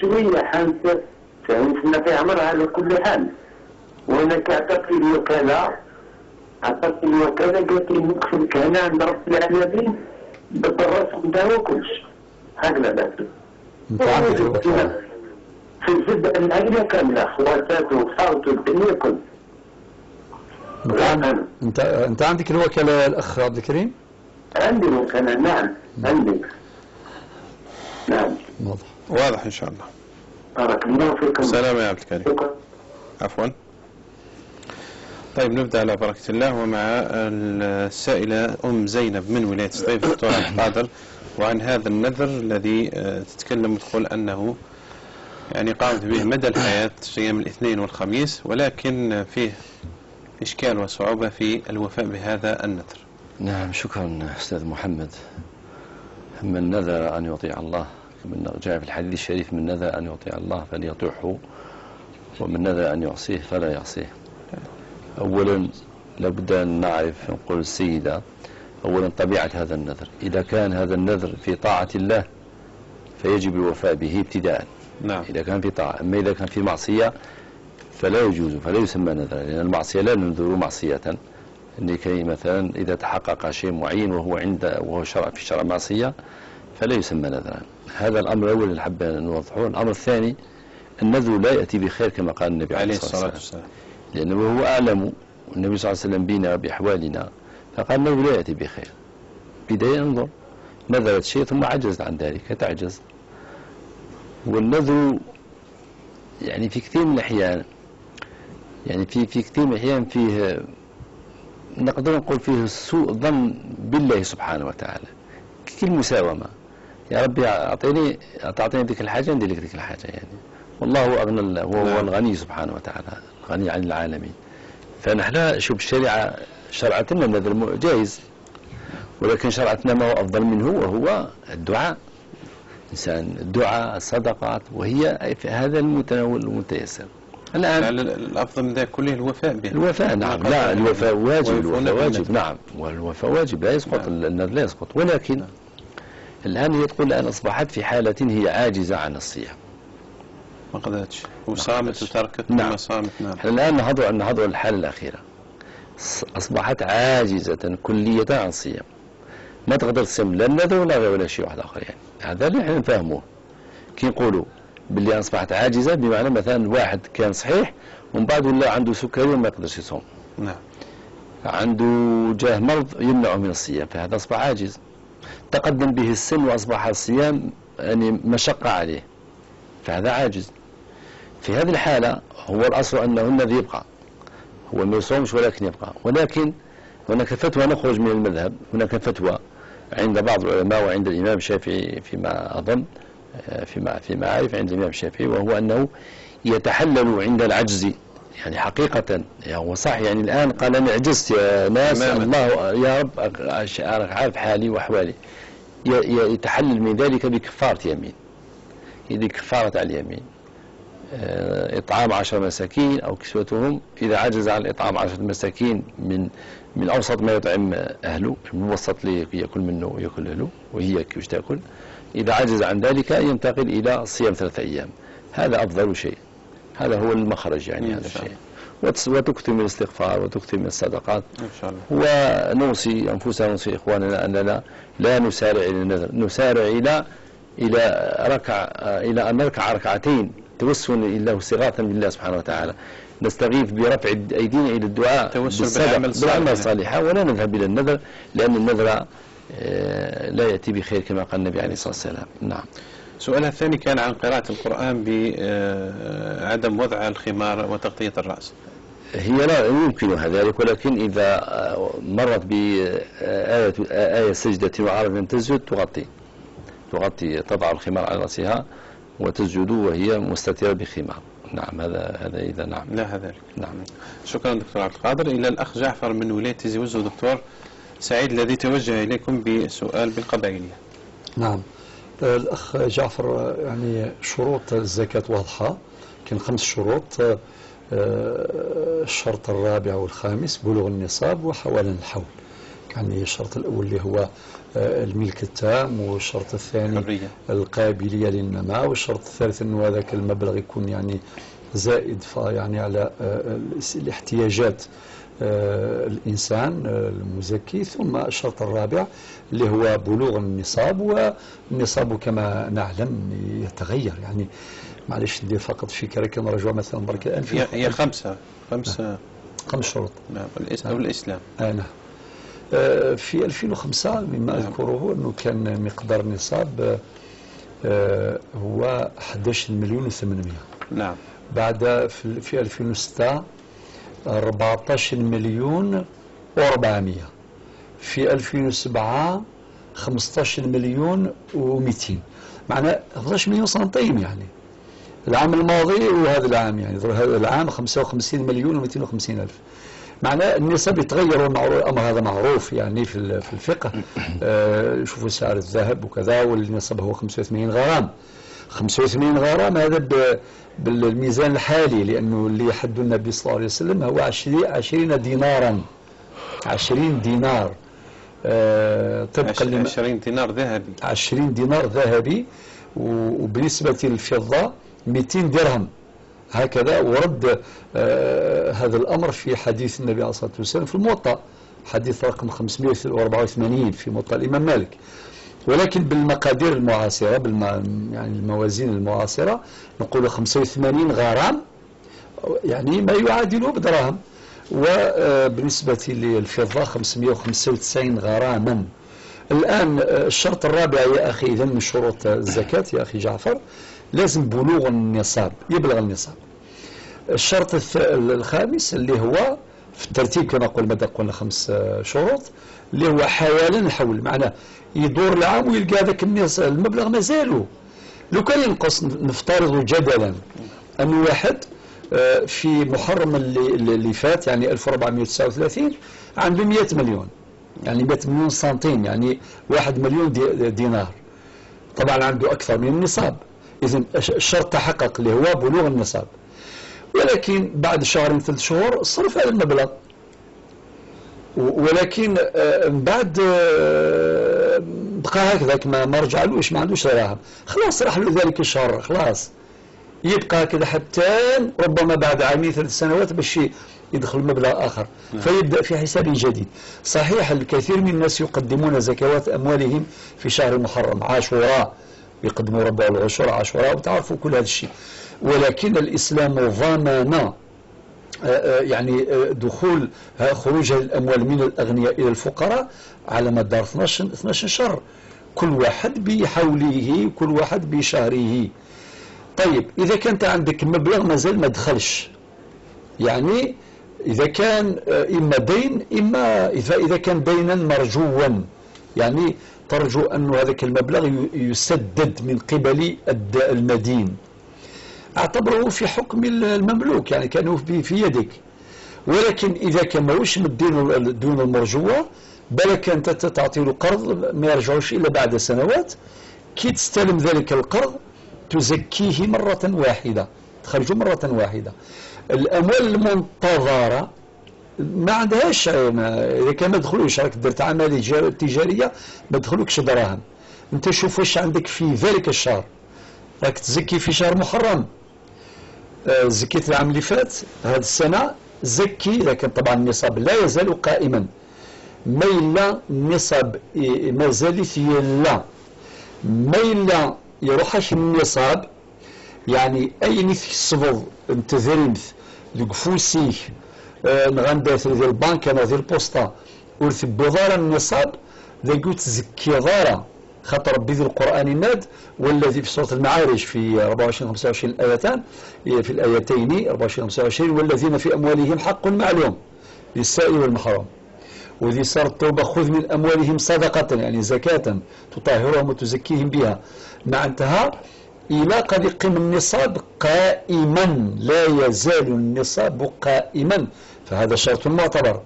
Speaker 10: شوية حالة تعرفنا في عمرها على كل حال. وأنا كاعطتني الوكالة اعطتني الوكالة قالت لي نكفلك هنا عند رب العالمين بالرسم ده وكلش هكذا بس؟
Speaker 4: عندك الوكالة
Speaker 10: في زد العائلة كاملة خواتاته وصاوته الدنيا كل
Speaker 4: انت. انت انت عندك الوكالة الأخ عبد الكريم؟
Speaker 10: عندي وكالة نعم. عندي. نعم.
Speaker 4: واضح.
Speaker 2: واضح إن شاء الله.
Speaker 10: بارك الله فيكم
Speaker 2: سلام يا عبد الكريم.
Speaker 10: شكرا.
Speaker 2: عفوا. طيب نبدأ على بركة الله ومع السائلة أم زينب من ولاية سطيف دكتور عبد القادر. وعن هذا النذر الذي آه، تتكلم وتقول أنه يعني قامت به مدى الحياة أيام الاثنين والخميس ولكن فيه إشكال وصعوبة في الوفاء بهذا النذر.
Speaker 3: نعم شكرا أستاذ محمد. من نذر أن يطيع الله من جاء في الحديث الشريف من نذر أن يطيع الله فليطيعه ومن نذر أن يعصيه فلا يعصيه. أولا لابد أن نعرف نقول السيدة أولا طبيعة هذا النذر. إذا كان هذا النذر في طاعة الله فيجب الوفاء به ابتداء
Speaker 2: نعم.
Speaker 3: إذا كان في طاعة أما إذا كان في معصية فلا يجوز فلا يسمى نذرا. لأن المعصية لا ننذر معصية. لكي مثلا إذا تحقق شيء معين وهو عند وهو شرع في شرع معصية فلا يسمى نذرا. هذا الأمر الأول اللي حاب نوضحه. الأمر الثاني النذر لا يأتي بخير كما قال النبي
Speaker 2: عليه الصلاة والسلام.
Speaker 3: لأنه هو أعلم النبي صلى الله عليه وسلم بنا بأحوالنا. فقال النذر لا يأتي بخير. بداية انظر. نذرت شيء ثم عجزت عن ذلك تعجز. والنذر يعني في كثير من الأحيان يعني في في كثير من الأحيان فيه نقدر نقول فيه سوء ظن بالله سبحانه وتعالى. كالمساومة يا ربي أعطيني تعطيني ذيك الحاجة ندير لك ذيك الحاجة يعني. والله هو أغنى هو, هو
Speaker 2: نعم.
Speaker 3: الغني سبحانه وتعالى الغني عن العالمين. فنحن شوف الشريعة شرعت لنا النذر م- جائز ولكن شرعتنا ما هو أفضل منه وهو الدعاء. إنسان الدعاء الصدقات وهي في هذا المتناول المتيسر. الآن
Speaker 2: الأفضل من ذلك كله الوفاء به.
Speaker 3: الوفاء نعم. لا الوفاء واجب الوفاء واجب. نعم. والوفاء واجب لا يسقط
Speaker 2: نعم.
Speaker 3: النذر لا يسقط. ولكن الآن هي تقول الآن أصبحت في حالة هي عاجزة عن الصيام.
Speaker 2: ما قدرتش وصامت. وتركت
Speaker 3: نعم.
Speaker 2: صامت نعم.
Speaker 3: الآن نهضر نهضر الحالة الأخيرة. أصبحت عاجزة كلية عن الصيام ما تقدر تصيم لا النذر ولا غير ولا شيء واحد آخر يعني. هذا اللي إحنا نفهموه. كي نقولوا باللي أصبحت عاجزة بمعنى مثلا واحد كان صحيح ومن بعد ولا عنده سكري وما يقدرش يصوم.
Speaker 2: نعم.
Speaker 3: عنده جاه مرض يمنعه من الصيام فهذا أصبح عاجز. تقدم به السن وأصبح الصيام يعني مشقة عليه فهذا عاجز. في هذه الحالة هو الأصل أنه الذي يبقى. هو ما يصومش ولكن يبقى. ولكن هناك فتوى نخرج من المذهب. هناك فتوى عند بعض العلماء وعند الإمام الشافعي فيما أظن آه، فيما فيما أعرف عند الإمام الشافعي وهو أنه يتحلل عند العجز. يعني حقيقة يعني هو صح يعني الآن قال أنا عجزت يا ناس
Speaker 2: تماماً.
Speaker 3: الله يا رب عارف حالي وأحوالي. يتحلل من ذلك بكفارة يمين هذه كفارة على اليمين. إطعام عشر مساكين أو كسوتهم. إذا عجز عن إطعام عشر مساكين من من أوسط ما يطعم أهله الموسط اللي يأكل منه ويأكل أهله وهي كيفاش تأكل. إذا عجز عن ذلك ينتقل إلى صيام ثلاثة أيام. هذا أفضل شيء. هذا هو المخرج يعني هذا الشيء. وتكثر من الاستغفار وتكثر من الصدقات.
Speaker 2: إن شاء الله.
Speaker 3: ونوصي أنفسنا ونوصي إخواننا أننا لا نسارع إلى النذر نسارع إلى إلى ركع إلى أن نركع ركعتين. توسل إلى استغاثا بالله سبحانه وتعالى. نستغيث برفع أيدينا إلى الدعاء
Speaker 2: توسل بالعمل.
Speaker 3: بالعمل الصالحة ولا نذهب إلى النذر لأن النذر آه، لا يأتي بخير كما قال النبي عليه الصلاة والسلام. نعم.
Speaker 2: سؤالها الثاني كان عن قراءة القرآن بعدم وضع الخمار وتغطية الرأس.
Speaker 3: هي لا يمكنها ذلك ولكن إذا آه، مرت بآية آية سجدة وعرض تسجد تغطي تغطي تضع الخمار على رأسها. وتسجد وهي مستترة بخمار. نعم هذا هذا إذا نعم.
Speaker 2: لا ذلك
Speaker 3: نعم.
Speaker 2: شكرا دكتور عبد القادر. إلى الأخ جعفر من ولاية تيزي وزو دكتور سعيد الذي توجه إليكم بسؤال بالقبائلية
Speaker 4: نعم. الأخ جعفر يعني شروط الزكاة واضحة. كان خمس شروط. آه، الشرط الرابع والخامس بلوغ النصاب وحوالين الحول. يعني الشرط الأول اللي هو آه، الملك التام والشرط الثاني
Speaker 2: حرية
Speaker 4: القابلية للنماء والشرط الثالث أنه هذاك المبلغ يكون يعني زائد فيعني على آه، الاس- الاحتياجات آه، الإنسان آه، المزكي. ثم الشرط الرابع اللي هو بلوغ النصاب والنصاب كما نعلم يتغير. يعني معليش ندير فقط فكرة كنرجعوا مثلا برك
Speaker 2: الآن
Speaker 4: في
Speaker 2: هي خمسة خمسة.
Speaker 4: خمس شروط.
Speaker 2: نعم.
Speaker 4: آه نعم. آه، في 2005 مما أذكره أنه كان مقدار النصاب آه، هو 11 مليون و800
Speaker 2: نعم.
Speaker 4: بعد في في 2006 14 مليون و400 في 2007 15 مليون و200 معناه 11 مليون سنتيم يعني. العام الماضي وهذا العام يعني هذا العام 55 مليون و250 ألف. معناه النسب يتغير الأمر هذا معروف يعني في في الفقه. آه، شوفوا سعر الذهب وكذا والنسب هو 85 غرام. 85 غرام هذا بالميزان الحالي لأنه اللي يحد النبي صلى الله عليه وسلم هو 20 20 دينارا. 20 دينار. آه، طبقا لما
Speaker 2: 20 دينار ذهبي.
Speaker 4: 20 دينار ذهبي و- وبالنسبة للفضة 200 درهم. هكذا ورد آه هذا الأمر في حديث النبي عليه الصلاة والسلام في الموطأ حديث رقم 584 في موطأ الإمام مالك. ولكن بالمقادير المعاصرة بالم يعني الموازين المعاصرة نقول 85 غرام يعني ما يعادل بدراهم. وبالنسبة للفضة 595 غراما الآن آه، الشرط الرابع يا أخي إذا من شروط الزكاة يا أخي جعفر. لازم بلوغ النصاب يبلغ النصاب. الشرط الخامس اللي هو في الترتيب كما قلنا ماذا قلنا خمس شروط اللي هو حوالا الحول معناه يدور العام ويلقى هذاك المبلغ مازالو. لو كان ينقص نفترض جدلا أن واحد آه، في محرم اللي, اللي فات يعني 1439 عنده 100 مليون يعني 100 مليون سنتيم يعني 1 مليون دي دينار. طبعا عنده أكثر من النصاب. إذا الشرط تحقق اللي هو بلوغ النصاب. ولكن بعد شهرين ثلاث شهور صرف هذا المبلغ. ولكن آه، من بعد آه، بقى هكذاك ما ما رجعلوش ما عندوش دراهم خلاص راح له ذلك الشهر خلاص. يبقى كذا حتى ربما بعد عامين ثلاث سنوات باش يدخل مبلغ آخر. فيبدأ في حساب جديد. صحيح الكثير من الناس يقدمون زكوات أموالهم في شهر محرم عاشوراء. يقدموا ربع العشر عاشوراء وتعرفوا كل هذا الشيء. ولكن الإسلام ضمن آه، آه، يعني آه، دخول خروج الأموال من الأغنياء إلى الفقراء على مدار 12 12 شهر. كل واحد بحوله كل واحد بشهره. طيب إذا كانت عندك مبلغ مازال ما دخلش يعني إذا كان إما دين إما إذا إذا كان دينا مرجوا يعني ترجو أن هذاك المبلغ يسدد من قبل المدين. أعتبره في حكم المملوك يعني كانه في يدك. ولكن إذا كان ماهوش من الدين الديون المرجوة بالك أنت تعطي له قرض ما يرجعوش إلا بعد سنوات. كي تستلم ذلك القرض تزكيه مرة واحدة تخرجه مرة واحدة. الأموال المنتظرة ما عندهاش ما إذا كان ما دخلوش راك درت عملية جار- تجارية ما دخلوكش دراهم. أنت شوف واش عندك في ذلك الشهر. راك تزكي في شهر محرم. آه، زكيت العام اللي فات هذه السنة زكي لكن طبعا النصاب لا يزال قائما. ما إلا النصاب إيه، ما زال يلا ما إلا يروحش النصاب يعني أي نث صبغ أنت ذرمث لقفوسيه نغندا ذي البنك أنا ذي البوسطة. ورث بضار النصاب ذا قلت زكي ضارة خاطر ربي ذي القرآن الناد والذي في سورة المعارج في 24 25 الآيتان في الآيتين 24 25 والذين في أموالهم حق معلوم. للسائل والمحروم. وذي صار التوبة خذ من أموالهم صدقة يعني زكاة تطهرهم وتزكيهم بها. مع انتهى إلى قد يقيم النصاب قائما. لا يزال النصاب قائما. فهذا شرط معتبر.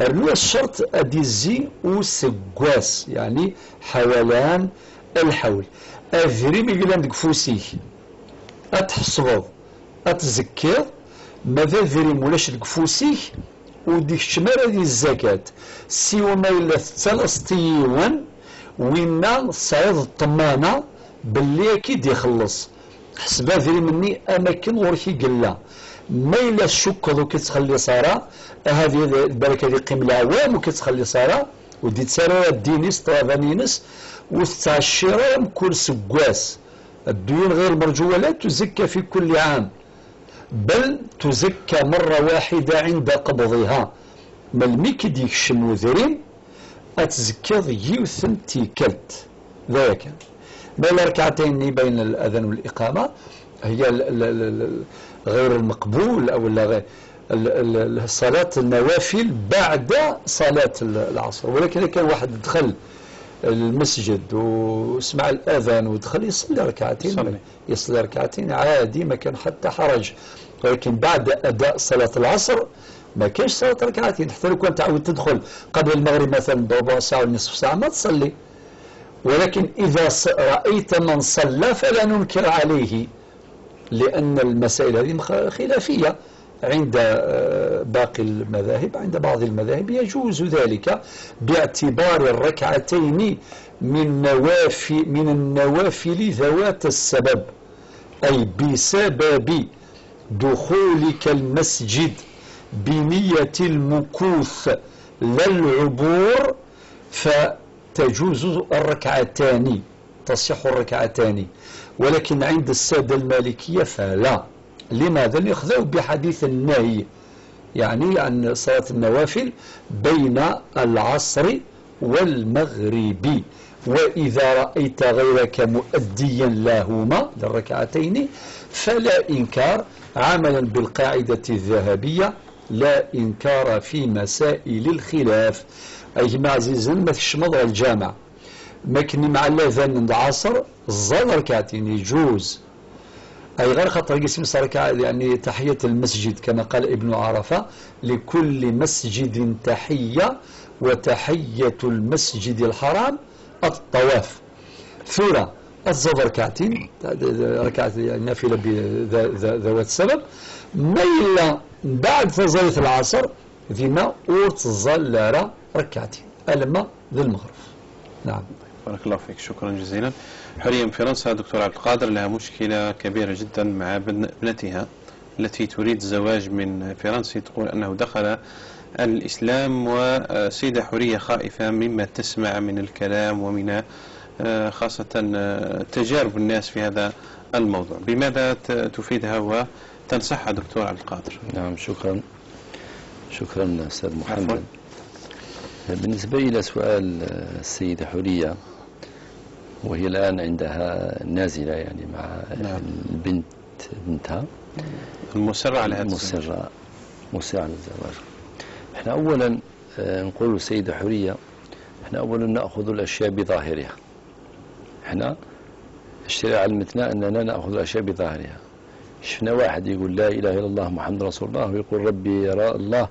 Speaker 4: الأولى الشرط أديزي وسقواس يعني حولان الحول. أذري بقلان دقفوسيه أتحصبض أتزكيض ماذا ذري مولاش دقفوسيه وديك الشمال هذه الزكاة سوى ما إلا ثلاث وين صعيد الطمانة باللي أكيد يخلص حسب ذري مني أماكن وركي قلا. ما إلا الشك ذو كتخلي صارا هذه البركة اللي قيم العوام وكتخلي صارا ودي تسارا الدينيس طرافانينس وتعشيرا كل سقواس. الديون غير المرجوة لا تزكى في كل عام بل تزكى مرة واحدة عند قبضها. ما الميكي ديك الشموذرين أتزكى يوثن تيكلت ذاك بين ركعتين بين الأذان والإقامة؟ هي غير المقبول أو غير صلاة النوافل بعد صلاة العصر. ولكن كان واحد دخل المسجد وسمع الأذان ودخل يصلي ركعتين صلي. يصلي ركعتين عادي ما كان حتى حرج. ولكن بعد أداء صلاة العصر ما كانش صلاة ركعتين. حتى لو كنت تعود تدخل قبل المغرب مثلا بربع ساعة ونصف ساعة ما تصلي. ولكن إذا رأيت من صلى فلا ننكر عليه. لأن المسائل هذه خلافية عند آه، باقي المذاهب عند بعض المذاهب. يجوز ذلك باعتبار الركعتين من نوافل من النوافل ذوات السبب أي بسبب دخولك المسجد بنية المكوث لا العبور فتجوز الركعتان تصح الركعتان. ولكن عند السادة المالكية فلا. لماذا؟ ليخذوا بحديث النهي يعني عن صلاة النوافل بين العصر والمغرب. وإذا رأيت غيرك مؤديا لهما للركعتين فلا إنكار. عملا بالقاعدة الذهبية لا إنكار في مسائل الخلاف. أي ما عزيزا ما تشمض الجامع. ما كني مع الأذان العصر الظل ركعتين يجوز. أي غير خطر قسم ركعة يعني تحية المسجد كما قال ابن عرفة لكل مسجد تحية وتحية المسجد الحرام الطواف. ثورة الزاد ركعتين ركعة يعني نافلة بذوات السبب ميلا بعد فضيلة العصر ذيما ورتظل ركعتين ألما ذي المغرب. نعم.
Speaker 2: بارك الله فيك. شكرا جزيلا. حاليا في فرنسا دكتور عبد القادر لها مشكلة كبيرة جدا مع ابنتها التي تريد الزواج من فرنسي. تقول أنه دخل الإسلام وسيدة حورية خائفة مما تسمع من الكلام ومن آه، خاصة آه، تجارب الناس في هذا الموضوع. بماذا تفيدها وتنصحها دكتور عبد القادر؟
Speaker 3: نعم شكرا. شكرا أستاذ محمد. بالنسبة إلى سؤال السيدة حورية وهي الآن عندها نازلة يعني مع نعم. البنت بنتها.
Speaker 2: المسرة على هذا
Speaker 3: المسرة مسرة على الزواج إحنا أولا آه، نقول السيدة حورية إحنا أولا نأخذ الأشياء بظاهرها. إحنا الشريعة علمتنا أننا نأخذ الأشياء بظاهرها. شفنا واحد يقول لا إله إلا الله محمد رسول الله ويقول ربي يرى الله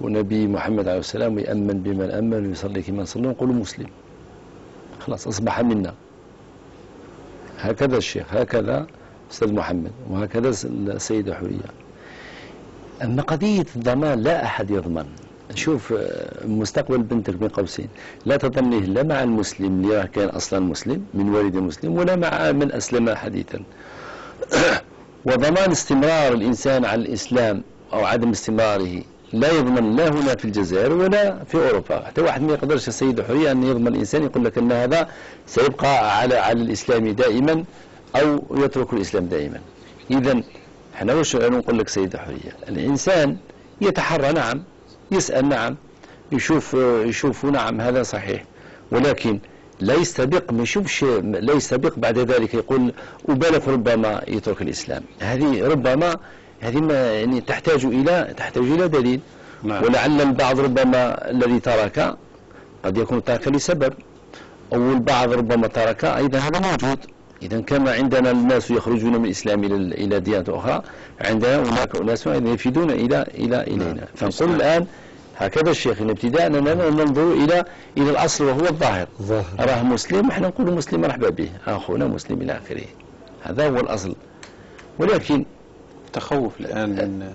Speaker 3: ونبي محمد عليه السلام ويأمن بمن أمن ويصلي كمن صلى نقول مسلم. خلاص أصبح منا. هكذا الشيخ هكذا أستاذ محمد وهكذا السيدة حورية. أما قضية الضمان لا أحد يضمن. شوف آه، مستقبل بنتك بين قوسين. لا تضمنه لا مع المسلم اللي كان أصلا مسلم من والد مسلم ولا مع من أسلم حديثا. وضمان استمرار الإنسان على الإسلام أو عدم استمراره لا يضمن لا هنا في الجزائر ولا في أوروبا. حتى واحد ما يقدرش السيد حرية أن يضمن الإنسان يقول لك أن هذا سيبقى على على الإسلام دائما أو يترك الإسلام دائما. إذا إحنا وش نقول لك سيدة حرية؟ الإنسان يتحرى نعم يسأل نعم يشوف يشوف نعم هذا صحيح ولكن لا يستبق ما يشوفش لا يستبق بعد ذلك يقول وبالك ربما يترك الإسلام. هذه ربما هذه ما يعني تحتاج إلى تحتاج إلى دليل. نعم. ولعل البعض ربما الذي ترك قد يكون ترك لسبب. أو البعض ربما ترك أيضا هذا موجود. إذا كما عندنا الناس يخرجون من الإسلام إلى إلى ديانة أخرى عندنا هناك أناس يفيدون إلى إلى إلينا نعم. فنقول الآن هكذا الشيخ ابتداء ننظر إلى إلى الأصل وهو الظاهر. راه مسلم إحنا نقول مسلم مرحبا به. أخونا مسلم إلى آخره هذا هو الأصل. ولكن
Speaker 2: التخوف الآن من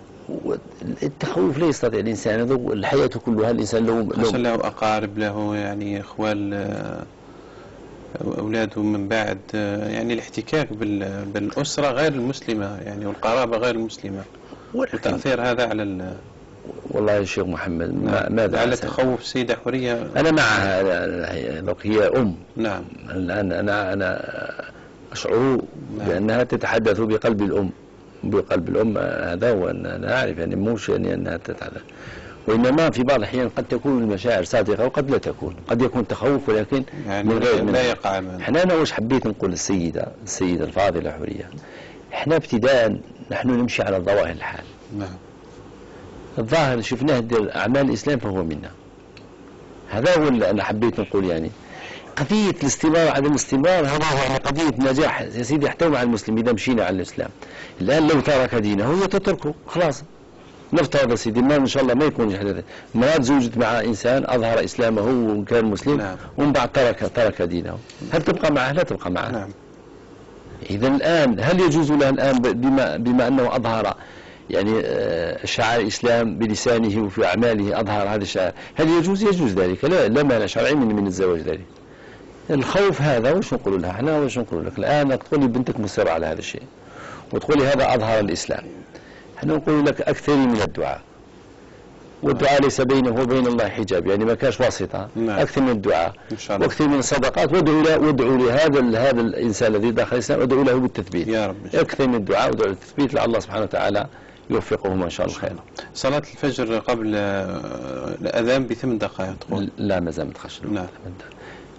Speaker 3: التخوف لا يستطيع الإنسان الحياة كلها الإنسان له
Speaker 2: له, له أقارب له يعني إخوال آه، أولاده من بعد آه، يعني الاحتكاك بالأسرة غير المسلمة يعني والقرابة غير المسلمة. وتأثير هذا على
Speaker 3: والله يا شيخ محمد
Speaker 2: نعم. ماذا على تخوف السيدة حورية.
Speaker 3: أنا معها هي أم.
Speaker 2: نعم.
Speaker 3: الآن أنا أنا أشعروا
Speaker 2: نعم.
Speaker 3: بأنها تتحدث بقلب الأم. بقلب الأم هذا هو أن أنا أعرف يعني مش يعني أنها تتحدث وإنما في بعض الأحيان قد تكون المشاعر صادقة وقد لا تكون. قد يكون تخوف ولكن
Speaker 2: يعني
Speaker 3: من غير
Speaker 2: لا. يقع
Speaker 3: إحنا أنا وش حبيت نقول للسيدة السيدة الفاضلة حورية إحنا ابتداء نحن نمشي على ظواهر الحال.
Speaker 2: نعم.
Speaker 3: الظاهر شفناه دير أعمال الإسلام فهو منا. هذا هو اللي أنا حبيت نقول يعني. قضية الاستمرار عدم الاستمرار هذا هو يعني قضية نجاح يا سيدي حتى مع المسلم إذا مشينا على الإسلام. الآن لو ترك دينه يتتركه خلاص. نفترض سيدي ما إن شاء الله ما يكون حدث ما تزوجت مع إنسان أظهر إسلامه وكان مسلم
Speaker 2: نعم.
Speaker 3: ومن بعد ترك ترك دينه. هل تبقى معه؟ لا تبقى معه.
Speaker 2: نعم.
Speaker 3: إذا الآن هل يجوز له الآن بما, بما أنه أظهر يعني آه، شعائر الإسلام بلسانه وفي أعماله أظهر هذه الشعائر؟ هل يجوز؟ يجوز ذلك. لا لا مانع شرعي من من الزواج ذلك. الخوف هذا وش نقول لها إحنا وش نقول لك؟ الآن تقولي بنتك مصرة على هذا الشيء وتقولي هذا أظهر الإسلام. إحنا نقول لك أكثري من الدعاء. والدعاء ليس بينه وبين الله حجاب يعني ما كاش واسطة.
Speaker 2: نعم.
Speaker 3: أكثر من الدعاء وأكثر من الصدقات وادعوا له وادعوا لهذا هذا الإنسان الذي دخل الإسلام ادعوا له بالتثبيت.
Speaker 2: يا رب إن شاء الله.
Speaker 3: أكثر من الدعاء وادعوا للتثبيت. لعل الله سبحانه وتعالى يوفقهما ان شاء الله خير
Speaker 2: صلاة الفجر قبل آه، الأذان بثمان دقائق تقول.
Speaker 3: لا ما زال ما تخش
Speaker 2: نعم.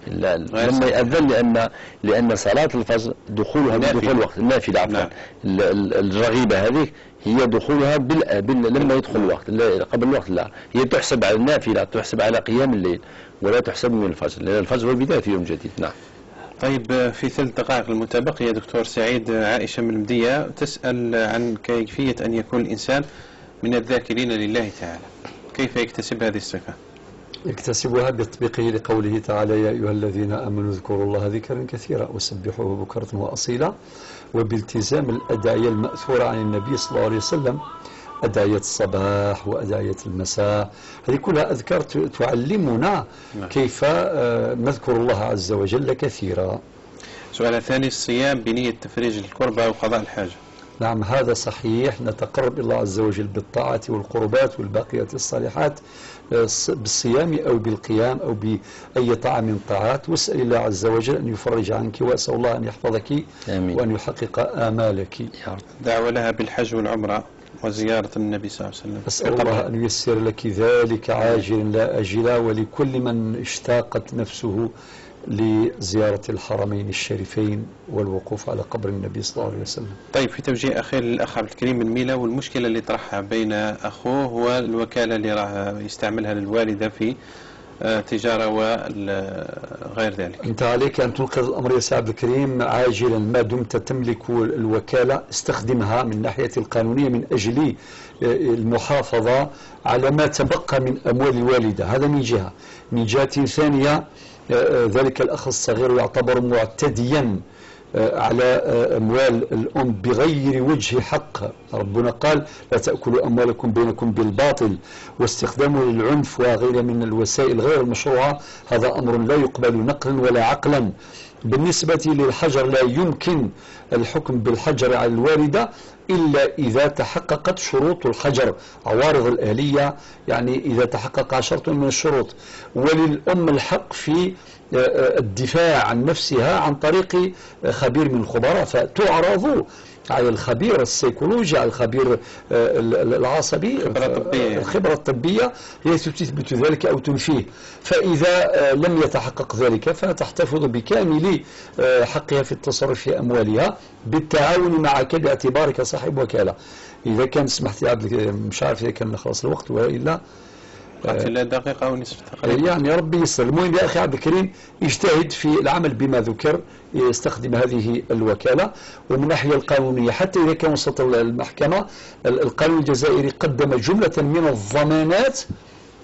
Speaker 3: لا لما. يأذن لأن لأن صلاة الفجر دخولها. بدخول الوقت النافلة عفوا.
Speaker 2: نعم.
Speaker 3: ال- ال- الرغيبة هذه هي دخولها بال... بال... لما يدخل الوقت. لا قبل الوقت لا. هي تحسب على النافلة تحسب على قيام الليل ولا تحسب من الفجر لأن الفجر هو بداية يوم جديد. نعم.
Speaker 2: طيب في ثلاث دقائق المتبقية دكتور سعيد عائشة من المدية تسأل عن كيفية أن يكون الإنسان من الذاكرين لله تعالى. كيف يكتسب هذه الصفة؟
Speaker 4: يكتسبها بتطبيقه لقوله تعالى يا أيها الذين آمنوا اذكروا الله ذكرا كثيرا وسبحوه بكرة وأصيلا وبالتزام الأدعية المأثورة عن النبي صلى الله عليه وسلم أدعية الصباح وأدعية المساء. هذه كلها أذكار تعلمنا
Speaker 2: نعم.
Speaker 4: كيف آه، نذكر الله عز وجل كثيرا.
Speaker 2: السؤال الثاني الصيام بنية تفريج الكربة وقضاء الحاجة؟
Speaker 4: نعم هذا صحيح. نتقرب إلى الله عز وجل بالطاعة والقربات والباقيات الصالحات. بالصيام أو بالقيام أو بأي طاعة من الطاعات واسأل الله عز وجل أن يفرج عنك وأسأل الله أن يحفظك
Speaker 3: آمين.
Speaker 4: وأن يحقق آمالك.
Speaker 3: يا رب.
Speaker 2: دعوة لها بالحج والعمرة وزيارة النبي صلى الله عليه وسلم.
Speaker 4: أسأل الله أن ييسر لك ذلك عاجلا لا أجلا ولكل من اشتاقت نفسه لزيارة الحرمين الشريفين والوقوف على قبر النبي صلى الله عليه وسلم.
Speaker 2: طيب في توجيه أخير للأخ عبد الكريم من ميلا والمشكلة اللي طرحها بين أخوه والوكالة اللي راه يستعملها للوالدة في آه، تجارة وغير ذلك.
Speaker 4: أنت عليك أن تنقذ الأمر يا سي عبد الكريم عاجلا. ما دمت تملك الوكالة استخدمها من ناحية القانونية من أجل المحافظة على ما تبقى من أموال الوالدة. هذا من جهة. من جهة ثانية ذلك الأخ الصغير يعتبر معتديا على أموال الأم بغير وجه حق. ربنا قال لا تأكلوا أموالكم بينكم بالباطل واستخدامه للعنف وغير من الوسائل غير المشروعة. هذا أمر لا يقبل نقلا ولا عقلا. بالنسبة للحجر لا يمكن الحكم بالحجر على الوالدة إلا إذا تحققت شروط الحجر. عوارض الآلية يعني إذا تحقق شرط من الشروط. وللأم الحق في الدفاع عن نفسها عن طريق خبير من الخبراء فتعرض على الخبير السيكولوجي على الخبير العصبي
Speaker 2: الخبرة الطبية.
Speaker 4: الخبرة الطبية هي تثبت ذلك أو تنفيه فإذا لم يتحقق ذلك فتحتفظ بكامل حقها في التصرف في أموالها بالتعاون معك باعتبارك صاحب وكالة إذا كان سمحت يا عبد مش عارف إذا كان خلاص الوقت وإلا
Speaker 2: قاتل دقيقة أو نصف دقيقة
Speaker 4: يعني ربي يسر المهم يا أخي عبد الكريم اجتهد في العمل بما ذكر يستخدم هذه الوكالة. ومن الناحية القانونية حتى إذا كان وسط المحكمة القانون الجزائري قدم جملة من الضمانات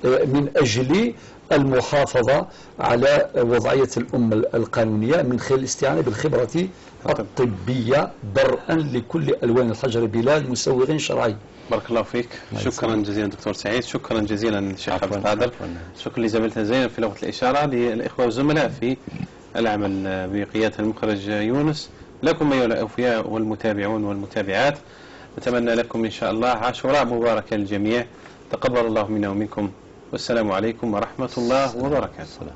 Speaker 4: من أجل المحافظة على وضعية الأم القانونية من خلال الاستعانة بالخبرة الطبية درءا لكل ألوان الحجر بلا مسوغ شرعي
Speaker 2: بارك الله فيك. شكرا جزيلا دكتور سعيد. شكرا جزيلا الشيخ عبد القادر. شكرا لزميلتنا زينب في لغة الإشارة للإخوة والزملاء في العمل بقيادة المخرج يونس. لكم أيها الأوفياء والمتابعون والمتابعات نتمنى لكم إن شاء الله عاشوراء مباركة للجميع. تقبل الله منا ومنكم. والسلام عليكم ورحمة الله وبركاته.